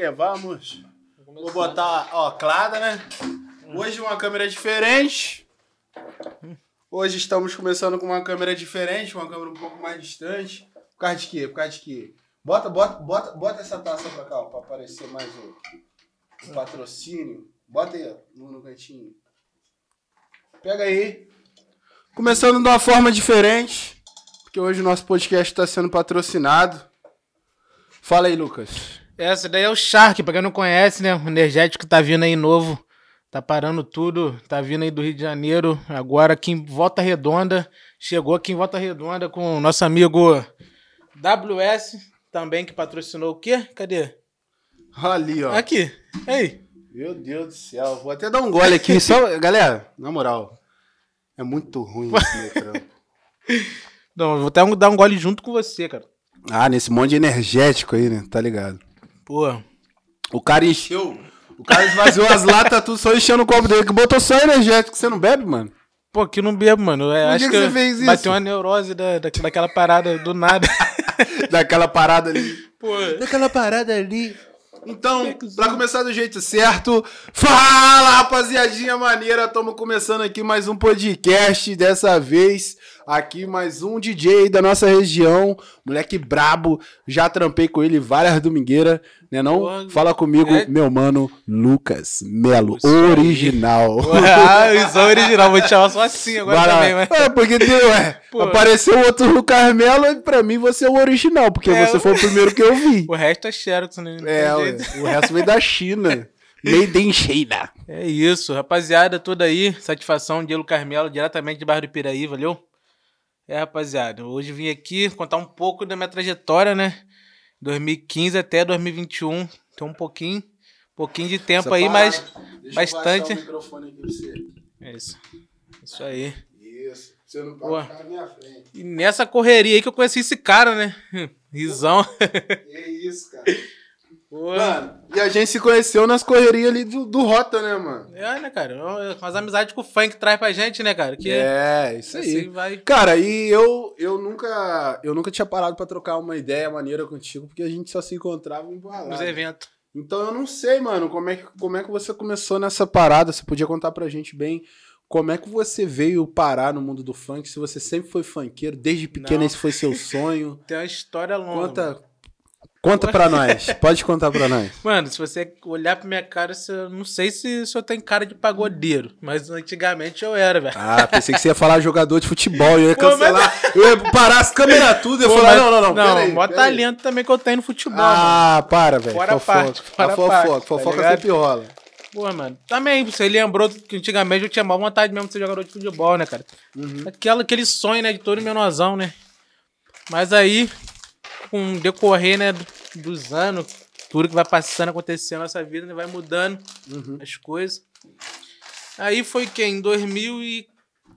que vamos. Vou botar, ó, Clada, né? Hoje uma câmera diferente. Hoje estamos começando com uma câmera diferente, uma câmera um pouco mais distante. Por causa de quê? Por causa de quê? Bota, bota, bota, bota essa taça pra cá, ó, pra aparecer mais o, o patrocínio. Bota aí, ó, no, no cantinho. Pega aí. Começando de uma forma diferente, porque hoje o nosso podcast está sendo patrocinado. Fala aí, Lucas. Essa daí é o Shark, pra quem não conhece, né? O energético tá vindo aí novo. Tá parando tudo. Tá vindo aí do Rio de Janeiro. Agora aqui em Volta Redonda. Chegou aqui em Volta Redonda com o nosso amigo WS, também que patrocinou o quê? Cadê? Ali, ó. Aqui. Aí. Meu Deus do céu. Vou até dar um gole aqui. Só, galera, na moral. É muito ruim esse meu trampo. Não, eu vou até dar um gole junto com você, cara. Ah, nesse monte de energético aí, né? Tá ligado? Pô. O cara encheu. O cara esvaziou as latas, tudo só enchendo o copo dele. Que botou só energético. Você não bebe, mano? Pô, que não bebo, mano. É, acho que que, você fez isso? bateu uma neurose da, da, daquela parada do nada. Daquela parada ali. Pô. Daquela parada ali. Então, pra começar do jeito certo, fala rapaziadinha maneira, estamos começando aqui mais um podcast, dessa vez aqui mais um DJ da nossa região, moleque brabo, já trampei com ele várias domingueiras, né não? Fala comigo, é- meu mano Lucas Melo, Isso original. ah, isso é original. Vou te chamar só assim agora Vai também, mas. É, porque deu, é. Pô. Apareceu outro Lucas Melo e pra mim você é o original, porque É, você o- foi o primeiro que eu vi. O resto é Xerox, né? É, ué, o resto veio da China. Made in China. É isso, rapaziada, toda aí. Satisfação, Diego Carmelo, diretamente de Bairro do Piraí, valeu? É, rapaziada, hoje vim aqui contar um pouco da minha trajetória, né? 2015 até 2021. Tem um pouquinho, pouquinho de tempo aí, mas. bastante. É isso. Isso aí. Isso. Você não pode ficar na minha frente. E nessa correria aí que eu conheci esse cara, né? Risão. É isso, cara. Mano, e a gente se conheceu nas correrias ali do, do Rota, né, mano? É, né, cara? Umas amizades que o funk traz pra gente, né, cara? Que É, isso aí. assim vai. Cara, e eu, eu nunca eu nunca tinha parado pra trocar uma ideia maneira contigo, porque a gente só se encontrava em balada. Nos eventos. Então eu não sei, mano, como é, que, como é que você começou nessa parada. Você podia contar pra gente bem como é que você veio parar no mundo do funk, se você sempre foi funkeiro, desde pequeno Não. esse foi seu sonho. Tem uma história longa. Conta, mano. Conta pra nós, pode contar pra nós. Mano, se você olhar pra minha cara, você, eu não sei se, se eu tenho cara de pagodeiro, mas antigamente eu era, velho. Ah, pensei que você ia falar jogador de futebol, eu ia Pô, mas- cancelar, eu ia parar as câmeras tudo, eu ia Pô, falar, mas- não, não, não, pera aí, mó talento também que eu tenho no futebol, mano. Ah, para, velho, Fora fofoca, parte, fora a fofoca, parte, tá fofoca ligado? sempre rola. Pô, mano, também, você lembrou que antigamente eu tinha mal vontade mesmo de ser jogador de futebol, né, cara? Uhum. Aquela, aquele sonho, né, de todo menosão, né? Mas aí, com o decorrer, né, do- dos anos, tudo que vai passando, acontecendo na nossa vida, né, vai mudando Uhum. as coisas. Aí foi que em 2000 e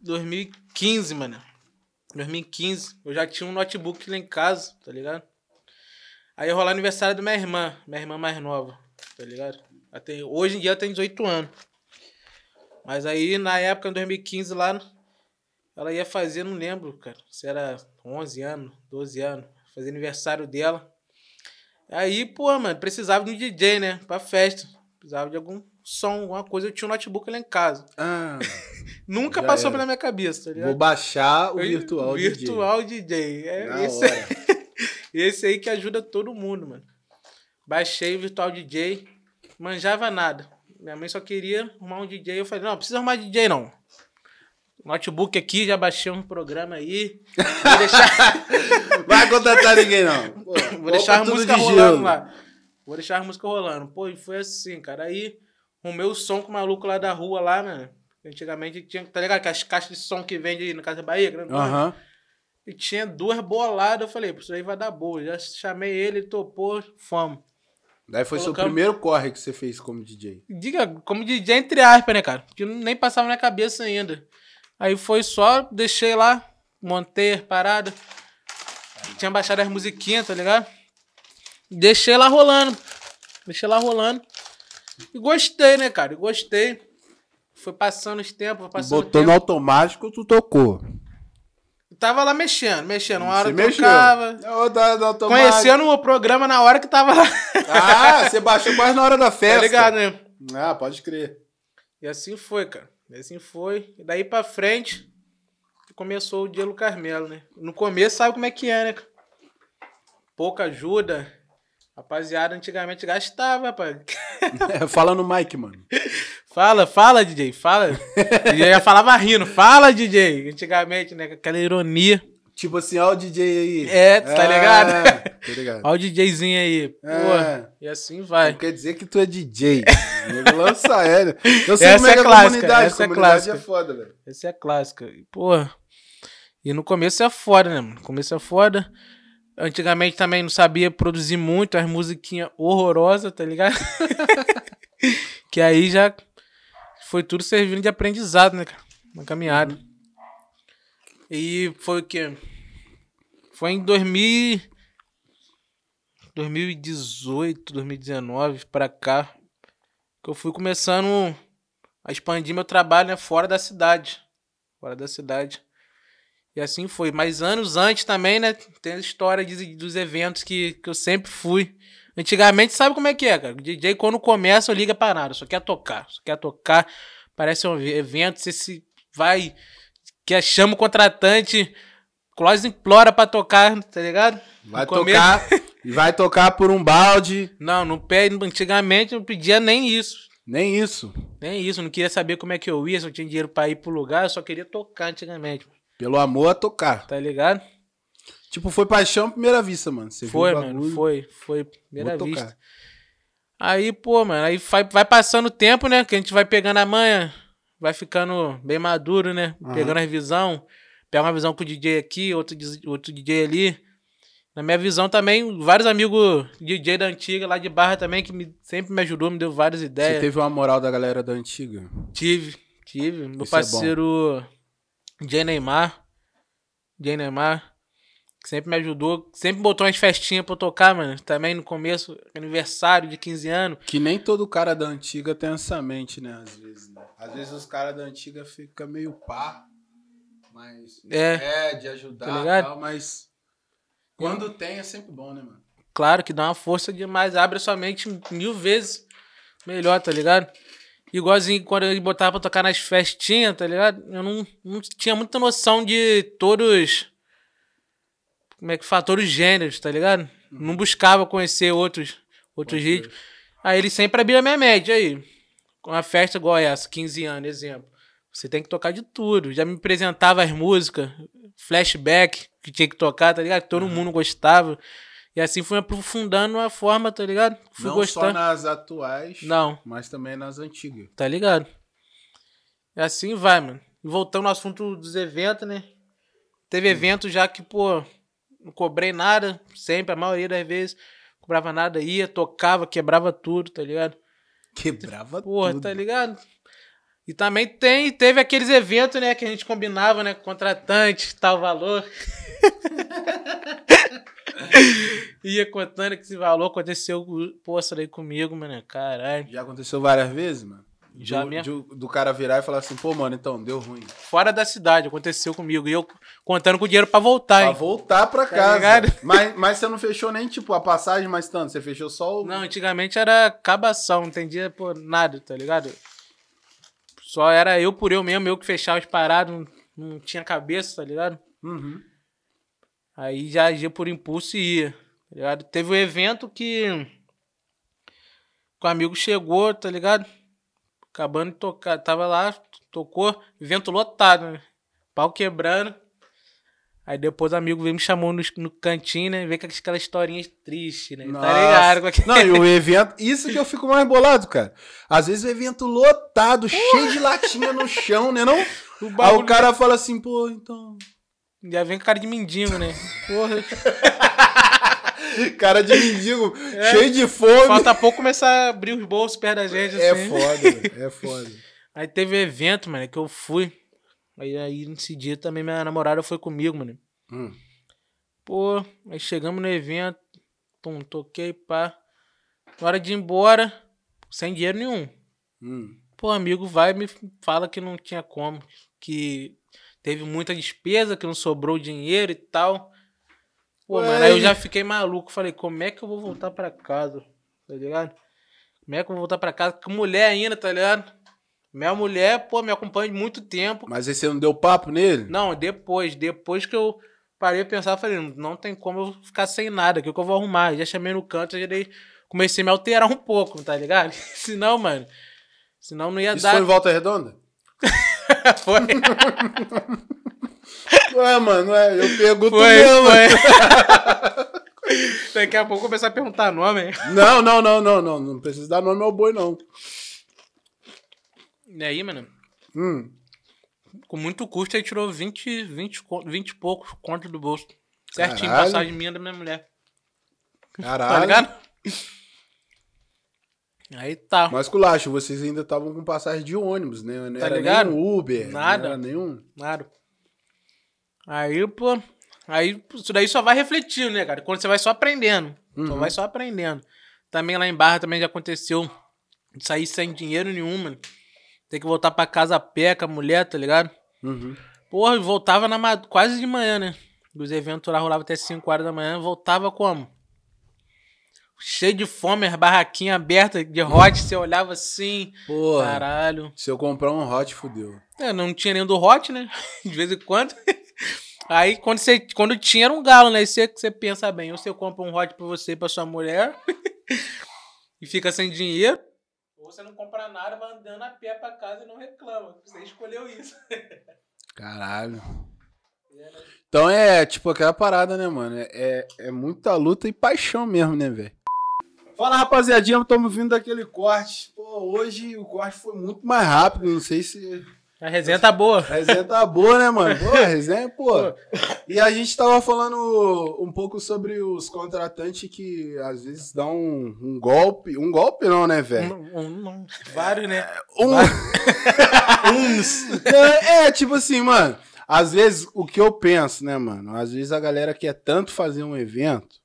2015, mano. 2015, eu já tinha um notebook lá em casa, tá ligado? Aí ia rolar aniversário da minha irmã, minha irmã mais nova, tá ligado? Tem- hoje em dia ela tem 18 anos. Mas aí, na época, em 2015, lá, ela ia fazer, não lembro, cara, se era 11 anos, 12 anos, fazer aniversário dela. Aí, pô, mano, precisava de um DJ, né, pra festa. Precisava de algum som, alguma coisa. Eu tinha um notebook lá em casa. Ah, Nunca passou era. pela minha cabeça, tá ligado? vou baixar o Eu- virtual, DJ. Virtual DJ. É Na esse, hora. esse aí que ajuda todo mundo, mano. Baixei o Virtual DJ, manjava nada. Minha mãe só queria arrumar um DJ. Eu falei, não, precisa arrumar DJ não. Notebook aqui, já baixei um programa aí. Vou deixar, contratar ninguém, não. Pô, vou deixar a música rolando lá. Vou deixar a música rolando. Pô, e foi assim, cara. Aí, arrumei o som com o maluco lá da rua lá, mano. Antigamente tinha, tá ligado? Aquelas caixas de som que vende na Casa Bahia, grandona. Aham. E tinha duas boladas. Eu falei, pô, isso aí vai dar boa. Já chamei ele, topou, fomos. Daí foi seu Colocamos- primeiro corre que você fez como DJ. Diga, como DJ entre aspas, né, cara? Que nem passava na cabeça ainda. Aí foi só, deixei lá, montei as paradas. Tinha baixado as musiquinhas, tá ligado? Deixei lá rolando. Deixei lá rolando. E gostei, né, cara? E Gostei. Foi passando os tempos, foi passando Botou tempo. no automático, tu tocou. Tava lá mexendo, mexendo. Uma hora Você eu mexeu. tocava. Eu, da- da automático. Conhecendo o programa na hora que tava lá. Ah, você baixou quase na hora da festa. Tá ligado, né? Ah, pode crer. E assim foi, cara. E assim foi. E daí pra frente, começou o Diego Carmelo, né? No começo, sabe como é que é, né? Pouca ajuda. Rapaziada, antigamente gastava, rapaz. Fala no mic, mano. Fala, fala, DJ, fala. DJ já falava rindo. Fala, DJ. Antigamente, né? Aquela ironia. Tipo assim, ó o DJ aí. É, tá ligado? Tá ligado. Ó o DJzinho aí. Pô, É. e assim vai. Não quer dizer que tu é DJ. Lança ele. Eu sei Essa como é é é a clássica, comunidade. essa é comunidade clássica. é foda, velho. Essa é clássica. Porra. E no começo é foda, né, mano? No começo é foda. Antigamente também não sabia produzir muito, as musiquinhas horrorosas, tá ligado? que aí já foi tudo servindo de aprendizado, né, cara? Na caminhada. E foi o quê? Foi em 2000, 2018, 2019 pra cá que eu fui começando a expandir meu trabalho né, fora da cidade. Fora da cidade. E assim foi. Mas anos antes também, né? Tem a história de- dos eventos que, que eu sempre fui. Antigamente, sabe como é que é, cara? O DJ, quando começa, não liga pra nada. Só quer tocar. Só quer tocar. Parece um evento. Você se vai. Que chama o contratante. Quase implora pra tocar, tá ligado? Vai No tocar. e vai tocar por um balde. Não, não pede. Antigamente não pedia nem isso. Nem isso. Nem isso, eu não queria saber como é que eu ia, se eu tinha dinheiro pra ir pro lugar, eu só queria tocar antigamente, Pelo amor a tocar. tá ligado? Tipo, foi paixão à primeira vista, mano. Você foi, mano, foi, foi, primeira vou vista. tocar. Aí, pô, mano, aí vai, vai passando o tempo, né, que a gente vai pegando a manha, vai ficando bem maduro, né, Aham. pegando a visão, pega uma visão com o DJ aqui, outro, outro DJ ali. Na minha visão também, vários amigos DJ da antiga lá de Barra também, que me, sempre me ajudou, me deu várias Você ideias. teve uma moral da galera da antiga. Tive, tive. Meu Isso é parceiro Jay Neymar. Jay Neymar. Que sempre me ajudou. Sempre botou umas festinhas pra eu tocar, mano. Também no começo, aniversário de 15 anos. Que nem todo cara da antiga tem essa mente, né? Às vezes, né? Às vezes os caras da antiga ficam meio pá. Mas. É. É, de ajudar Tá e ligado? tal, mas. Quando tem é sempre bom, né, mano? Claro que dá uma força demais. Abre a sua mente mil vezes melhor, tá ligado? Igualzinho quando ele botava pra tocar nas festinhas, tá ligado? Eu não, não tinha muita noção de todos. Como é que fala? Todos os gêneros, tá ligado? Não buscava conhecer outros, outros Pode ritmos. Aí ele sempre abria a minha média aí. Com uma festa igual essa, 15 anos, exemplo. Você tem que tocar de tudo. Já me apresentava as músicas, flashback que tinha que tocar, tá ligado? Todo mundo gostava. E assim fui aprofundando a forma, tá ligado? Fui Não gostando. só nas atuais, Não, mas também nas antigas. tá ligado? E assim vai, mano. Voltando ao assunto dos eventos, né? Teve evento já que, pô, não cobrei nada, sempre, a maioria das vezes, cobrava nada, ia, tocava, quebrava tudo, tá ligado? Quebrava Porra, tudo. tá ligado? E também tem, teve aqueles eventos, né, que a gente combinava, né, com contratante, tal valor. Ia contando que esse valor aconteceu, pô, isso daí comigo, mano, caralho. Já aconteceu várias vezes, mano? Já do, mesmo. do cara virar e falar assim, pô, mano, então, deu ruim. Fora da cidade, aconteceu comigo. E eu contando com dinheiro pra voltar, Pra hein. voltar pra Tá casa. ligado? mas, mas você não fechou nem, tipo, a passagem mais tanto. Você fechou só o... Não, antigamente era cabação, não entendia por nada, tá ligado? Só era eu por eu mesmo, eu que fechava as paradas, não, não tinha cabeça, tá ligado? Uhum. Aí já agia por impulso e ia, tá ligado? Teve um evento que, o amigo chegou, tá ligado? Acabando de tocar, tava lá, tocou, evento lotado, né? Pau quebrando. Aí depois o amigo veio me chamou no, no cantinho, né? Veio com aquelas historinhas tristes, né? Nossa. Tá ligado? Aquele- Não, e o evento... Isso que eu fico mais bolado, cara. Às vezes o evento lotado, cheio de latinha no chão, né não? O Aí o cara fala assim, pô, então... já vem com cara de mendigo, né? Porra. Cara de mendigo, cheio de fome. Falta pouco começar a abrir os bolsos perto da gente, É assim. foda, é foda. Aí teve evento, mano, que eu fui. Aí, aí nesse dia também minha namorada foi comigo, mano. Hum. Pô, aí chegamos no evento, pum, toquei, pá. Na hora de ir embora, sem dinheiro nenhum. Hum. Pô, amigo vai e me fala que não tinha como, que teve muita despesa, que não sobrou dinheiro e tal. Pô, Ué, mano, aí eu já fiquei maluco, falei, como é que eu vou voltar pra casa? Tá ligado? Como é que eu vou voltar pra casa com mulher ainda, tá ligado? Minha mulher, pô, me acompanha de muito tempo. Mas aí você não deu papo nele? Não, depois, depois que eu parei de pensar, falei, não tem como eu ficar sem nada, o que, que eu vou arrumar? Já chamei no canto, já dei, comecei a me alterar um pouco, tá ligado? Senão, mano, senão não ia Isso dar. foi em Volta Redonda? foi. Ué, mano, é, eu pergunto Foi, mesmo. foi. Daqui a pouco eu começar a perguntar nome. Não, não, não, não, não. Não precisa dar nome ao boi, não. E aí, mano, Hum. com muito custo, aí tirou 20, 20, con- 20 e poucos conto do bolso. Certinho, Caralho. passagem minha da minha mulher. Tá Caralho. ligado? Aí tá. Mas, Culacho, vocês ainda estavam com passagem de ônibus, né? Não Tá era ligado? nenhum Uber. Nada. Não era nenhum. Claro. Aí, pô. Aí, isso daí só vai refletindo, né, cara? Quando você vai só aprendendo. Só Uhum. vai só aprendendo. Também lá em Barra também já aconteceu de sair sem dinheiro nenhum, mano. Ter que voltar pra casa a pé com a mulher, tá ligado? Uhum. Porra, voltava na quase de manhã, né? Os eventos lá rolavam até 5 horas da manhã. Voltava como? Cheio de fome, as barraquinhas abertas de hot. Você olhava assim. Porra. Caralho. Se eu comprar um hot, fudeu. É, não tinha nenhum do hot, né? De vez em quando. Aí, quando, você, quando tinha, era um galo, né? Você, você pensa bem, ou você compra um hot pra você e pra sua mulher e fica sem dinheiro. Ou você não compra nada, vai andando a pé pra casa e não reclama. Você escolheu isso. Caralho. Então é tipo aquela parada, né, mano? É, é, é muita luta e paixão mesmo, né, velho? Fala, rapaziadinha, estamos vindo daquele corte. Pô, hoje o corte foi muito mais rápido, não sei se. A resenha tá boa. A resenha tá boa, né, mano? Pô, a resenha, pô. E a gente tava falando um pouco sobre os contratantes que às vezes dão um, um golpe. Um golpe não, né, velho? Um- um- um- vários, né? Um... Uns. É, é, tipo assim, mano. Às vezes, o que eu penso, né, mano? Às vezes a galera quer tanto fazer um evento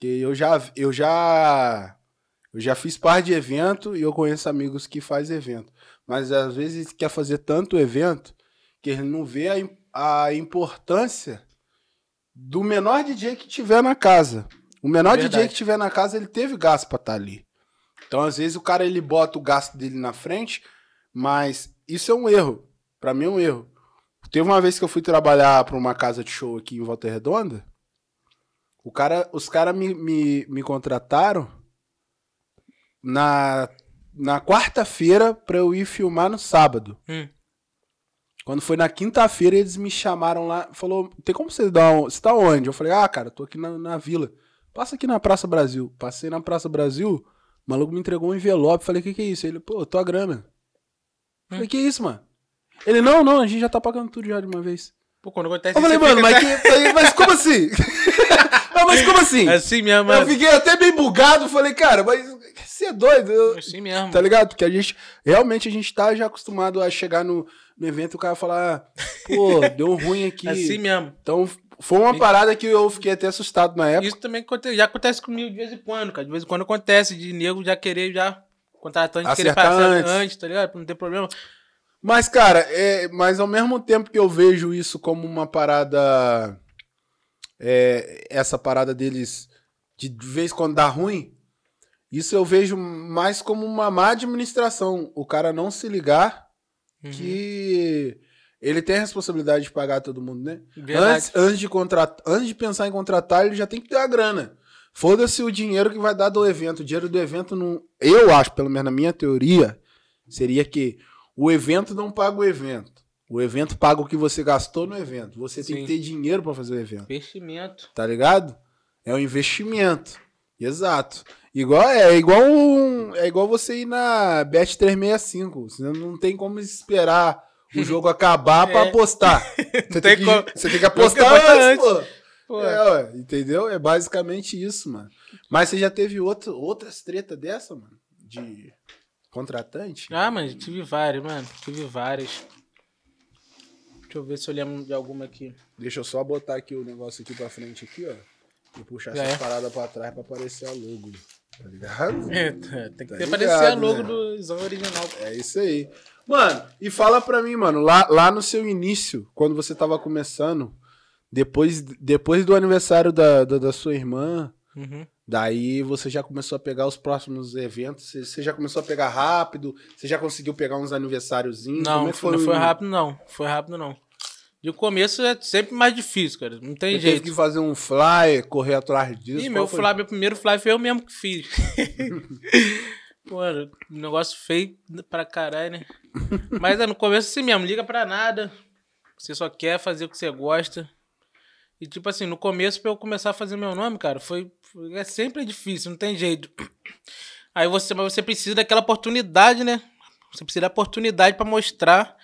que eu já, eu já, eu já fiz parte de evento e eu conheço amigos que fazem evento. Mas às vezes quer fazer tanto evento que ele não vê a, a importância do menor DJ que tiver na casa. O menor DJ Verdade. que tiver na casa, ele teve gasto pra estar ali. Então, às vezes, o cara ele bota o gasto dele na frente, mas isso é um erro. Pra mim é um erro. Teve uma vez que eu fui trabalhar pra uma casa de show aqui em Volta Redonda. O cara, os caras me, me, me contrataram na, na quarta-feira pra eu ir filmar no sábado. Hum. Quando foi na quinta-feira, eles me chamaram lá. Falou, tem como você dar um... Você tá onde? Eu falei, ah, cara, tô aqui na, na vila. Passa aqui na Praça Brasil. Passei na Praça Brasil, o maluco me entregou um envelope. Falei, o que que é isso? Ele, pô, tô a grana. Falei, que isso, mano? Ele, não, não, a gente já tá pagando tudo já de uma vez. Pô, quando acontece Eu falei, mano, mas, que, mas como assim? Não, mas como assim? É assim mesmo, Eu mano. fiquei até bem bugado. Falei, cara, mas você é doido? Eu- É assim mesmo. Tá ligado? Porque a gente, realmente, a gente tá já acostumado a chegar no, no evento e o cara falar, pô, deu ruim aqui. É assim mesmo. Então, foi uma parada que eu fiquei até assustado na época. Isso também aconte- já acontece comigo de vez em quando, cara. De vez em quando acontece de nego já querer já contratante querer Acertar passar antes. antes. tá ligado? Pra não ter problema. Mas, cara, é, mas ao mesmo tempo que eu vejo isso como uma parada. É, essa parada deles de vez em quando dá ruim, isso eu vejo mais como uma má administração. O cara não se ligar Uhum. que ele tem a responsabilidade de pagar todo mundo, né? Verdade. Antes, antes, de antes de pensar em contratar, ele já tem que ter a grana. Foda-se o dinheiro que vai dar do evento. O dinheiro do evento não. Eu acho, pelo menos na minha teoria, seria que o evento não paga o evento. O evento paga o que você gastou no evento. Você tem Sim. que ter dinheiro pra fazer o evento. Investimento. Tá ligado? É um investimento. Exato. Igual é, igual um, é igual você ir na Bet 365. Você não tem como esperar o jogo acabar É. apostar. Você tem, tem que, você tem que apostar antes, antes. pô. Pô, É, ué, entendeu? É basicamente isso, mano. Mas você já teve outro, outras tretas dessa, mano? De contratante? Ah, mas tive várias, mano. Tive várias. Deixa eu ver se eu lembro de alguma aqui. Deixa eu só botar aqui o negócio aqui pra frente aqui, ó. E puxar Já essas é. paradas pra trás pra aparecer a logo. Tá ligado? É, tá, tem que Tá ter ligado, parecer a logo né? do Zão original. É isso aí. Mano, e fala pra mim, mano, lá, lá no seu início, quando você tava começando, depois, depois do aniversário da, da, da sua irmã, Uhum. Daí você já começou a pegar os próximos eventos, você- já começou a pegar rápido, você já conseguiu pegar uns aniversáriozinhos? Não, é que não foi rápido, não. Foi rápido, não. De começo é sempre mais difícil, cara. Não tem Você teve jeito. que fazer um fly, correr atrás disso? Ih, meu, foi? fly, meu primeiro fly foi eu mesmo que fiz. Pô, negócio feio pra caralho, né? Mas é no começo assim mesmo, liga pra nada. Você só quer fazer o que você gosta. E tipo assim, no começo pra eu começar a fazer meu nome, cara, foi, foi- é sempre difícil, não tem jeito. Aí você, mas você precisa daquela oportunidade, né? Você precisa da oportunidade pra mostrar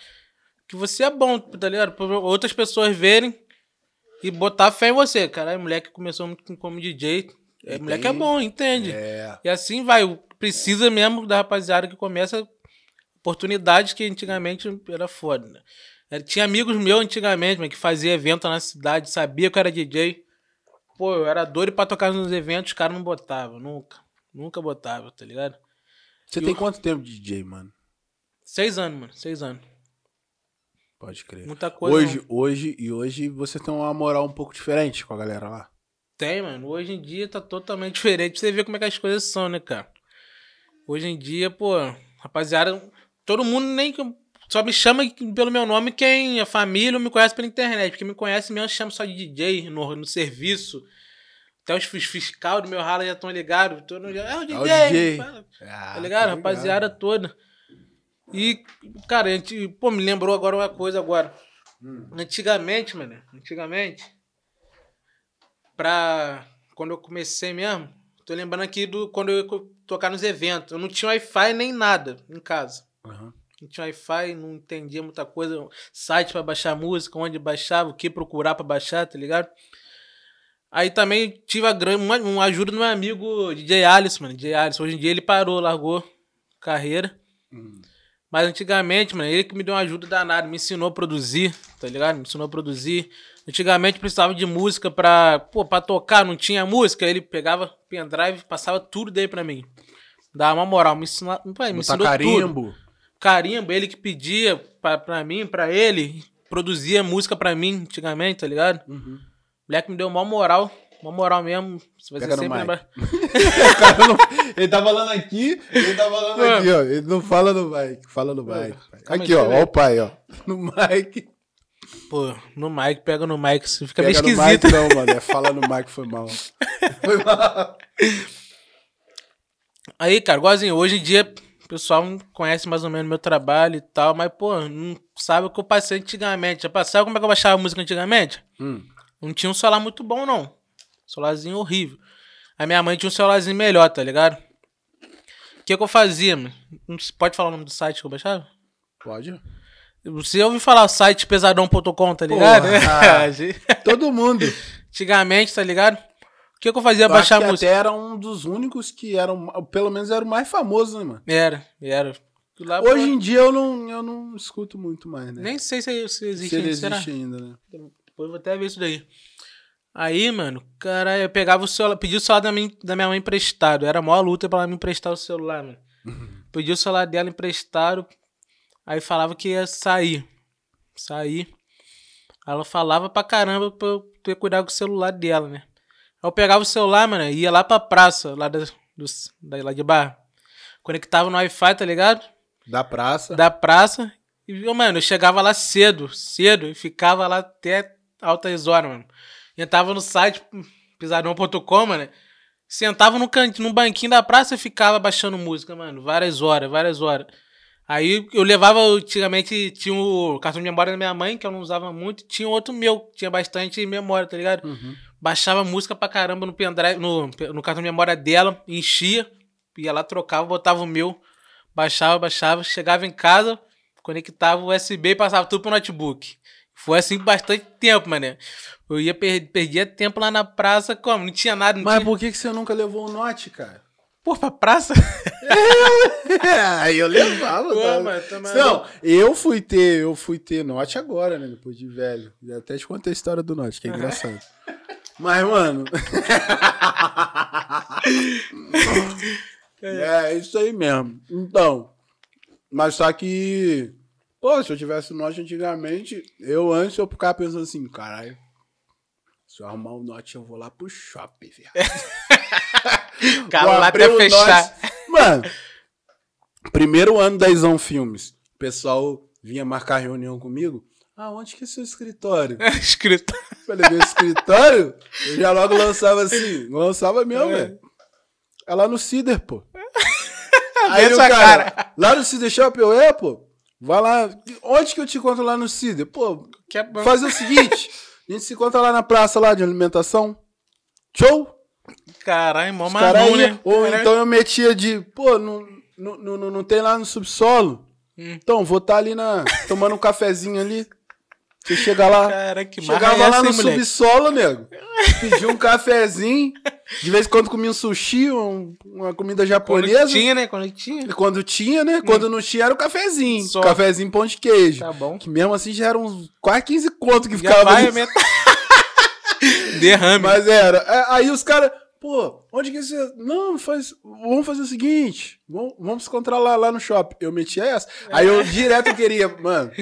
que você é bom, tá ligado? Pra outras pessoas verem e botar fé em você. Caralho, moleque começou muito com- como DJ. É, moleque é bom, entende? É. E assim vai. Precisa mesmo da rapaziada que começa oportunidades que antigamente era foda. Né? Tinha amigos meus antigamente, mano, que fazia evento na cidade, sabia que eu era DJ. Pô, eu era doido pra tocar nos eventos, os caras não botavam, nunca. Nunca botava, tá ligado? Você tem quanto tempo de DJ, mano? Seis anos, mano, seis anos. Pode crer. Muita coisa. Hoje, não. hoje e hoje você tem uma moral um pouco diferente com a galera lá. Tem, mano. Hoje em dia tá totalmente diferente. Pra você ver como é que as coisas são, né, cara? Hoje em dia, pô, rapaziada, todo mundo nem. Só me chama pelo meu nome quem a família me conhece pela internet. Porque me conhece mesmo, chama só de DJ no, no serviço. Até os fis- fiscal do meu ralo já estão ligados. Todo mundo já, É o DJ! DJ. Ah, Tá ligado? Rapaziada toda. E, cara, a gente, pô, me lembrou agora uma coisa agora. Antigamente, mano, antigamente, pra quando eu comecei mesmo, tô lembrando aqui do quando eu tocar nos eventos. Eu não tinha Wi-Fi nem nada em casa. Aham. Não tinha Wi-Fi, não entendia muita coisa. Site pra baixar música, onde baixava, o que procurar pra baixar, tá ligado? Aí também tive a grande, uma, uma ajuda do meu amigo DJ Alisson, mano. DJ Alisson. Hoje em dia ele parou, largou carreira. Hum. Mas antigamente, mano, ele que me deu uma ajuda danada, me ensinou a produzir, tá ligado? Me ensinou a produzir. Antigamente precisava de música pra, pô, pra tocar, não tinha música, ele pegava pendrive, passava tudo daí pra mim. Dava uma moral, me ensinou, me ensinou tudo carimbo. ele que pedia pra, pra mim, pra ele, produzia música pra mim antigamente, tá ligado? Uhum. O moleque me deu uma moral, uma moral mesmo. Se você Pega sempre lembrar. Ele tá falando aqui, ele tá falando Mano. aqui, ó. Ele não fala no mic, fala no mic. pai. calma Aqui, aí, ó, ó o pai, ó. No mic. Pô, no mic, pega no mic, isso fica Pega meio esquisito. não, mano. É fala no mic, foi mal. Foi mal. Aí, cara, igualzinho, hoje em dia o pessoal conhece mais ou menos meu trabalho e tal, mas, pô, não sabe o que eu passei antigamente. Já passava como é que eu baixava música antigamente? Hum. Não tinha um celular muito bom, não. Celularzinho horrível. A minha mãe tinha um celularzinho melhor, tá ligado? O que, que eu fazia, mano? Pode falar o nome do site que eu baixava? Pode? Você ouviu falar o site pesadão.com, tá ligado? Porra. Todo mundo. Antigamente, tá ligado? O que, que eu fazia? Eu Baixar que música. até era um dos únicos que eram, pelo menos era o mais famoso, né, mano? Era, era. Lá, Hoje pô, em dia eu não, eu não escuto muito mais, né? Nem sei se, se existe Se ele ainda, será? existe ainda, né? Depois eu vou até ver isso daí. Aí, mano, cara, eu pegava o celular, pedia o celular da minha, da minha mãe emprestado. Era a maior luta pra ela me emprestar o celular, mano. Pedi o celular dela emprestado. Aí falava que ia sair. Sair. Ela falava pra caramba pra eu ter cuidado com o celular dela, né? Eu pegava o celular, mano, e ia lá pra praça, lá, da, do, da, lá de bar. Conectava no Wi-Fi, tá ligado? Da praça. da praça. E, mano, eu chegava lá cedo, cedo, e ficava lá até altas horas, mano. Entrava no site pisadão.com, mano. Sentava no cantinho, no banquinho da praça e ficava baixando música, mano. Várias horas, várias horas. Aí eu levava, antigamente tinha o cartão de memória da minha mãe, que eu não usava muito, e tinha outro meu, que tinha bastante memória, tá ligado? Uhum. Baixava música pra caramba no pendrive, no, no cartão de memória dela, enchia, ia lá, trocava, botava o meu, baixava, baixava, chegava em casa, conectava o USB e passava tudo pro notebook. Foi assim bastante tempo, mané. Eu ia per perdia tempo lá na praça, como? Não tinha nada, não Mas tinha... por que, que você nunca levou o note, cara? Pô, pra praça? Aí eu levava, Pô, tá? mas tá. Não, eu fui ter, eu fui ter note agora, né? Depois de velho. Já até te contei a história do note, que é engraçado. Mas, mano. é, isso aí mesmo. Então. Mas só que. Pô, se eu tivesse note antigamente, eu antes eu ficava pensando assim, caralho. Se eu arrumar o note, eu vou lá pro shopping, viado. Cara, lá até fechar. Mano, primeiro ano da Isão Filmes, o pessoal vinha marcar reunião comigo. Ah, onde que é seu escritório? escritório. Falei, meu escritório? Eu já logo lançava assim. Lançava mesmo, é. velho. É lá no Cider, pô. Aí o cara, cara, lá no Cider Shop, eu é, pô. Vai lá. Onde que eu te encontro lá no Cider? Pô, é faz o seguinte. A gente se encontra lá na praça lá de alimentação. Show? Caralho, mó marrom, né? Ou Caralho. então eu metia de, pô, não, não, não, não tem lá no subsolo? Hum. Então, vou estar tá ali na, tomando um cafezinho ali. Você chega lá. Cara, que Chegava é lá no moleque. subsolo, nego. Pedia um cafezinho. De vez em quando comia um sushi, um, uma comida japonesa. Quando tinha, né? Quando tinha. Quando tinha, né? Hum. Quando não tinha, era o cafezinho. Só. Cafezinho pão de queijo. Tá bom. Que mesmo assim já eram uns quase 15 conto que ficava. Vai, met... Derrame. Mas era. É, aí os caras. Pô, onde que você. Não, faz. Vamos fazer o seguinte. Vamos, vamos se encontrar lá, lá no shopping. Eu meti essa. Aí eu direto queria, mano.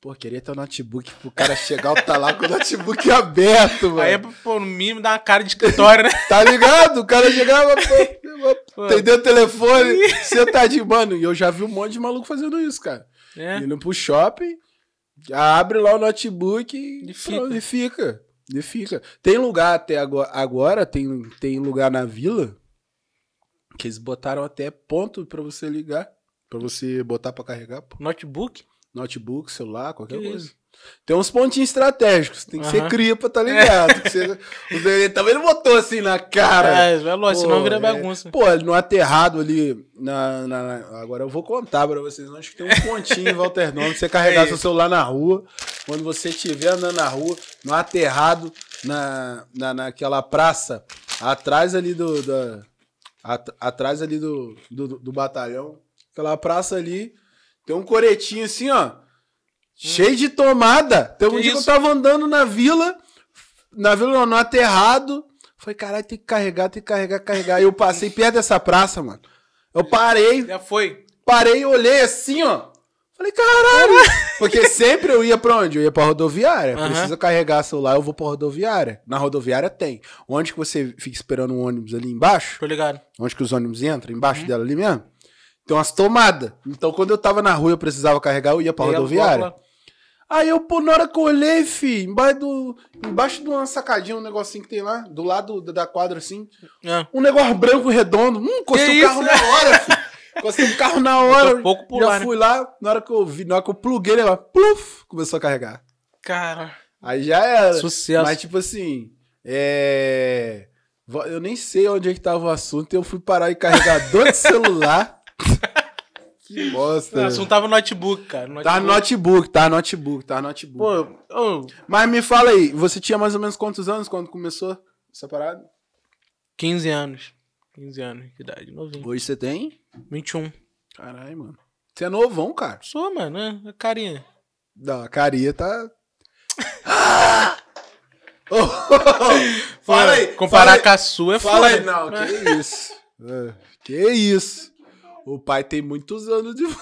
Pô, queria ter um notebook pro cara chegar e tá lá com o notebook aberto, mano. Aí, pô, no mínimo dá uma cara de escritório, né? tá ligado? O cara chegava, pô, atendeu o telefone, sentadinho, mano. E eu já vi um monte de maluco fazendo isso, cara. É. Indo pro shopping, abre lá o notebook e, fica. e fica. E fica. Tem lugar até agora, agora tem, tem lugar na vila que eles botaram até ponto para você ligar, para você botar para carregar. Pô. Notebook? Notebook, celular, qualquer que coisa. Isso? Tem uns pontinhos estratégicos, tem que uhum. ser cripa, tá ligado? É. Ser... Ele também não botou assim na cara. É, é lógico, senão vira é... bagunça. Pô, no aterrado ali, na, na, agora eu vou contar pra vocês, acho que tem um pontinho, Walter Nome, você carregar é seu celular na rua, quando você estiver andando na rua, no aterrado, na, na, naquela praça, atrás ali do, da, at, atrás ali do, do, do batalhão, aquela praça ali, tem um coretinho assim, ó. Hum. Cheio de tomada. Tem um que dia isso? que eu tava andando na vila. Na vila, não, no aterrado. Falei, caralho, tem que carregar, tem que carregar, carregar. Aí eu passei perto dessa praça, mano. Eu parei. Já foi. Parei e olhei assim, ó. Falei, caralho. Porque sempre eu ia pra onde? Eu ia pra rodoviária. Uhum. Precisa carregar celular, eu vou pra rodoviária. Na rodoviária tem. Onde que você fica esperando um ônibus ali embaixo? Tô ligado. Onde que os ônibus entram? Embaixo uhum. dela ali mesmo? Tem umas tomadas. Então, quando eu tava na rua eu precisava carregar, eu ia pra rodoviária. Aí eu, pô, na hora que eu olhei, fi, embaixo, do, embaixo de uma sacadinha, um negocinho que tem lá, do lado da quadra, assim. É. Um negócio branco redondo. Hum, encostei o carro na hora, fi. Encostei o carro na hora. Pouco pular, já né? fui lá, na hora que eu vi, na hora que eu pluguei, ele lá, pluf, começou a carregar. Cara. Aí já era. Sucesso. Mas, tipo assim, é. Eu nem sei onde é que tava o assunto, eu fui parar em carregador de celular. que bosta. O assunto tava no notebook, cara. Notebook. Tá no notebook, tá no notebook, tá no notebook. Pô, oh. Mas me fala aí, você tinha mais ou menos quantos anos quando começou essa parada? 15 anos. 15 anos de idade, novinho. Hoje você tem? 21. Caralho, mano. Você é novão, cara. Sou, mano, né? A carinha. Não, a carinha tá. oh, fala aí. Comparar fala com a sua é Fala foda. aí, não, que isso. É, que isso. O pai tem muitos anos de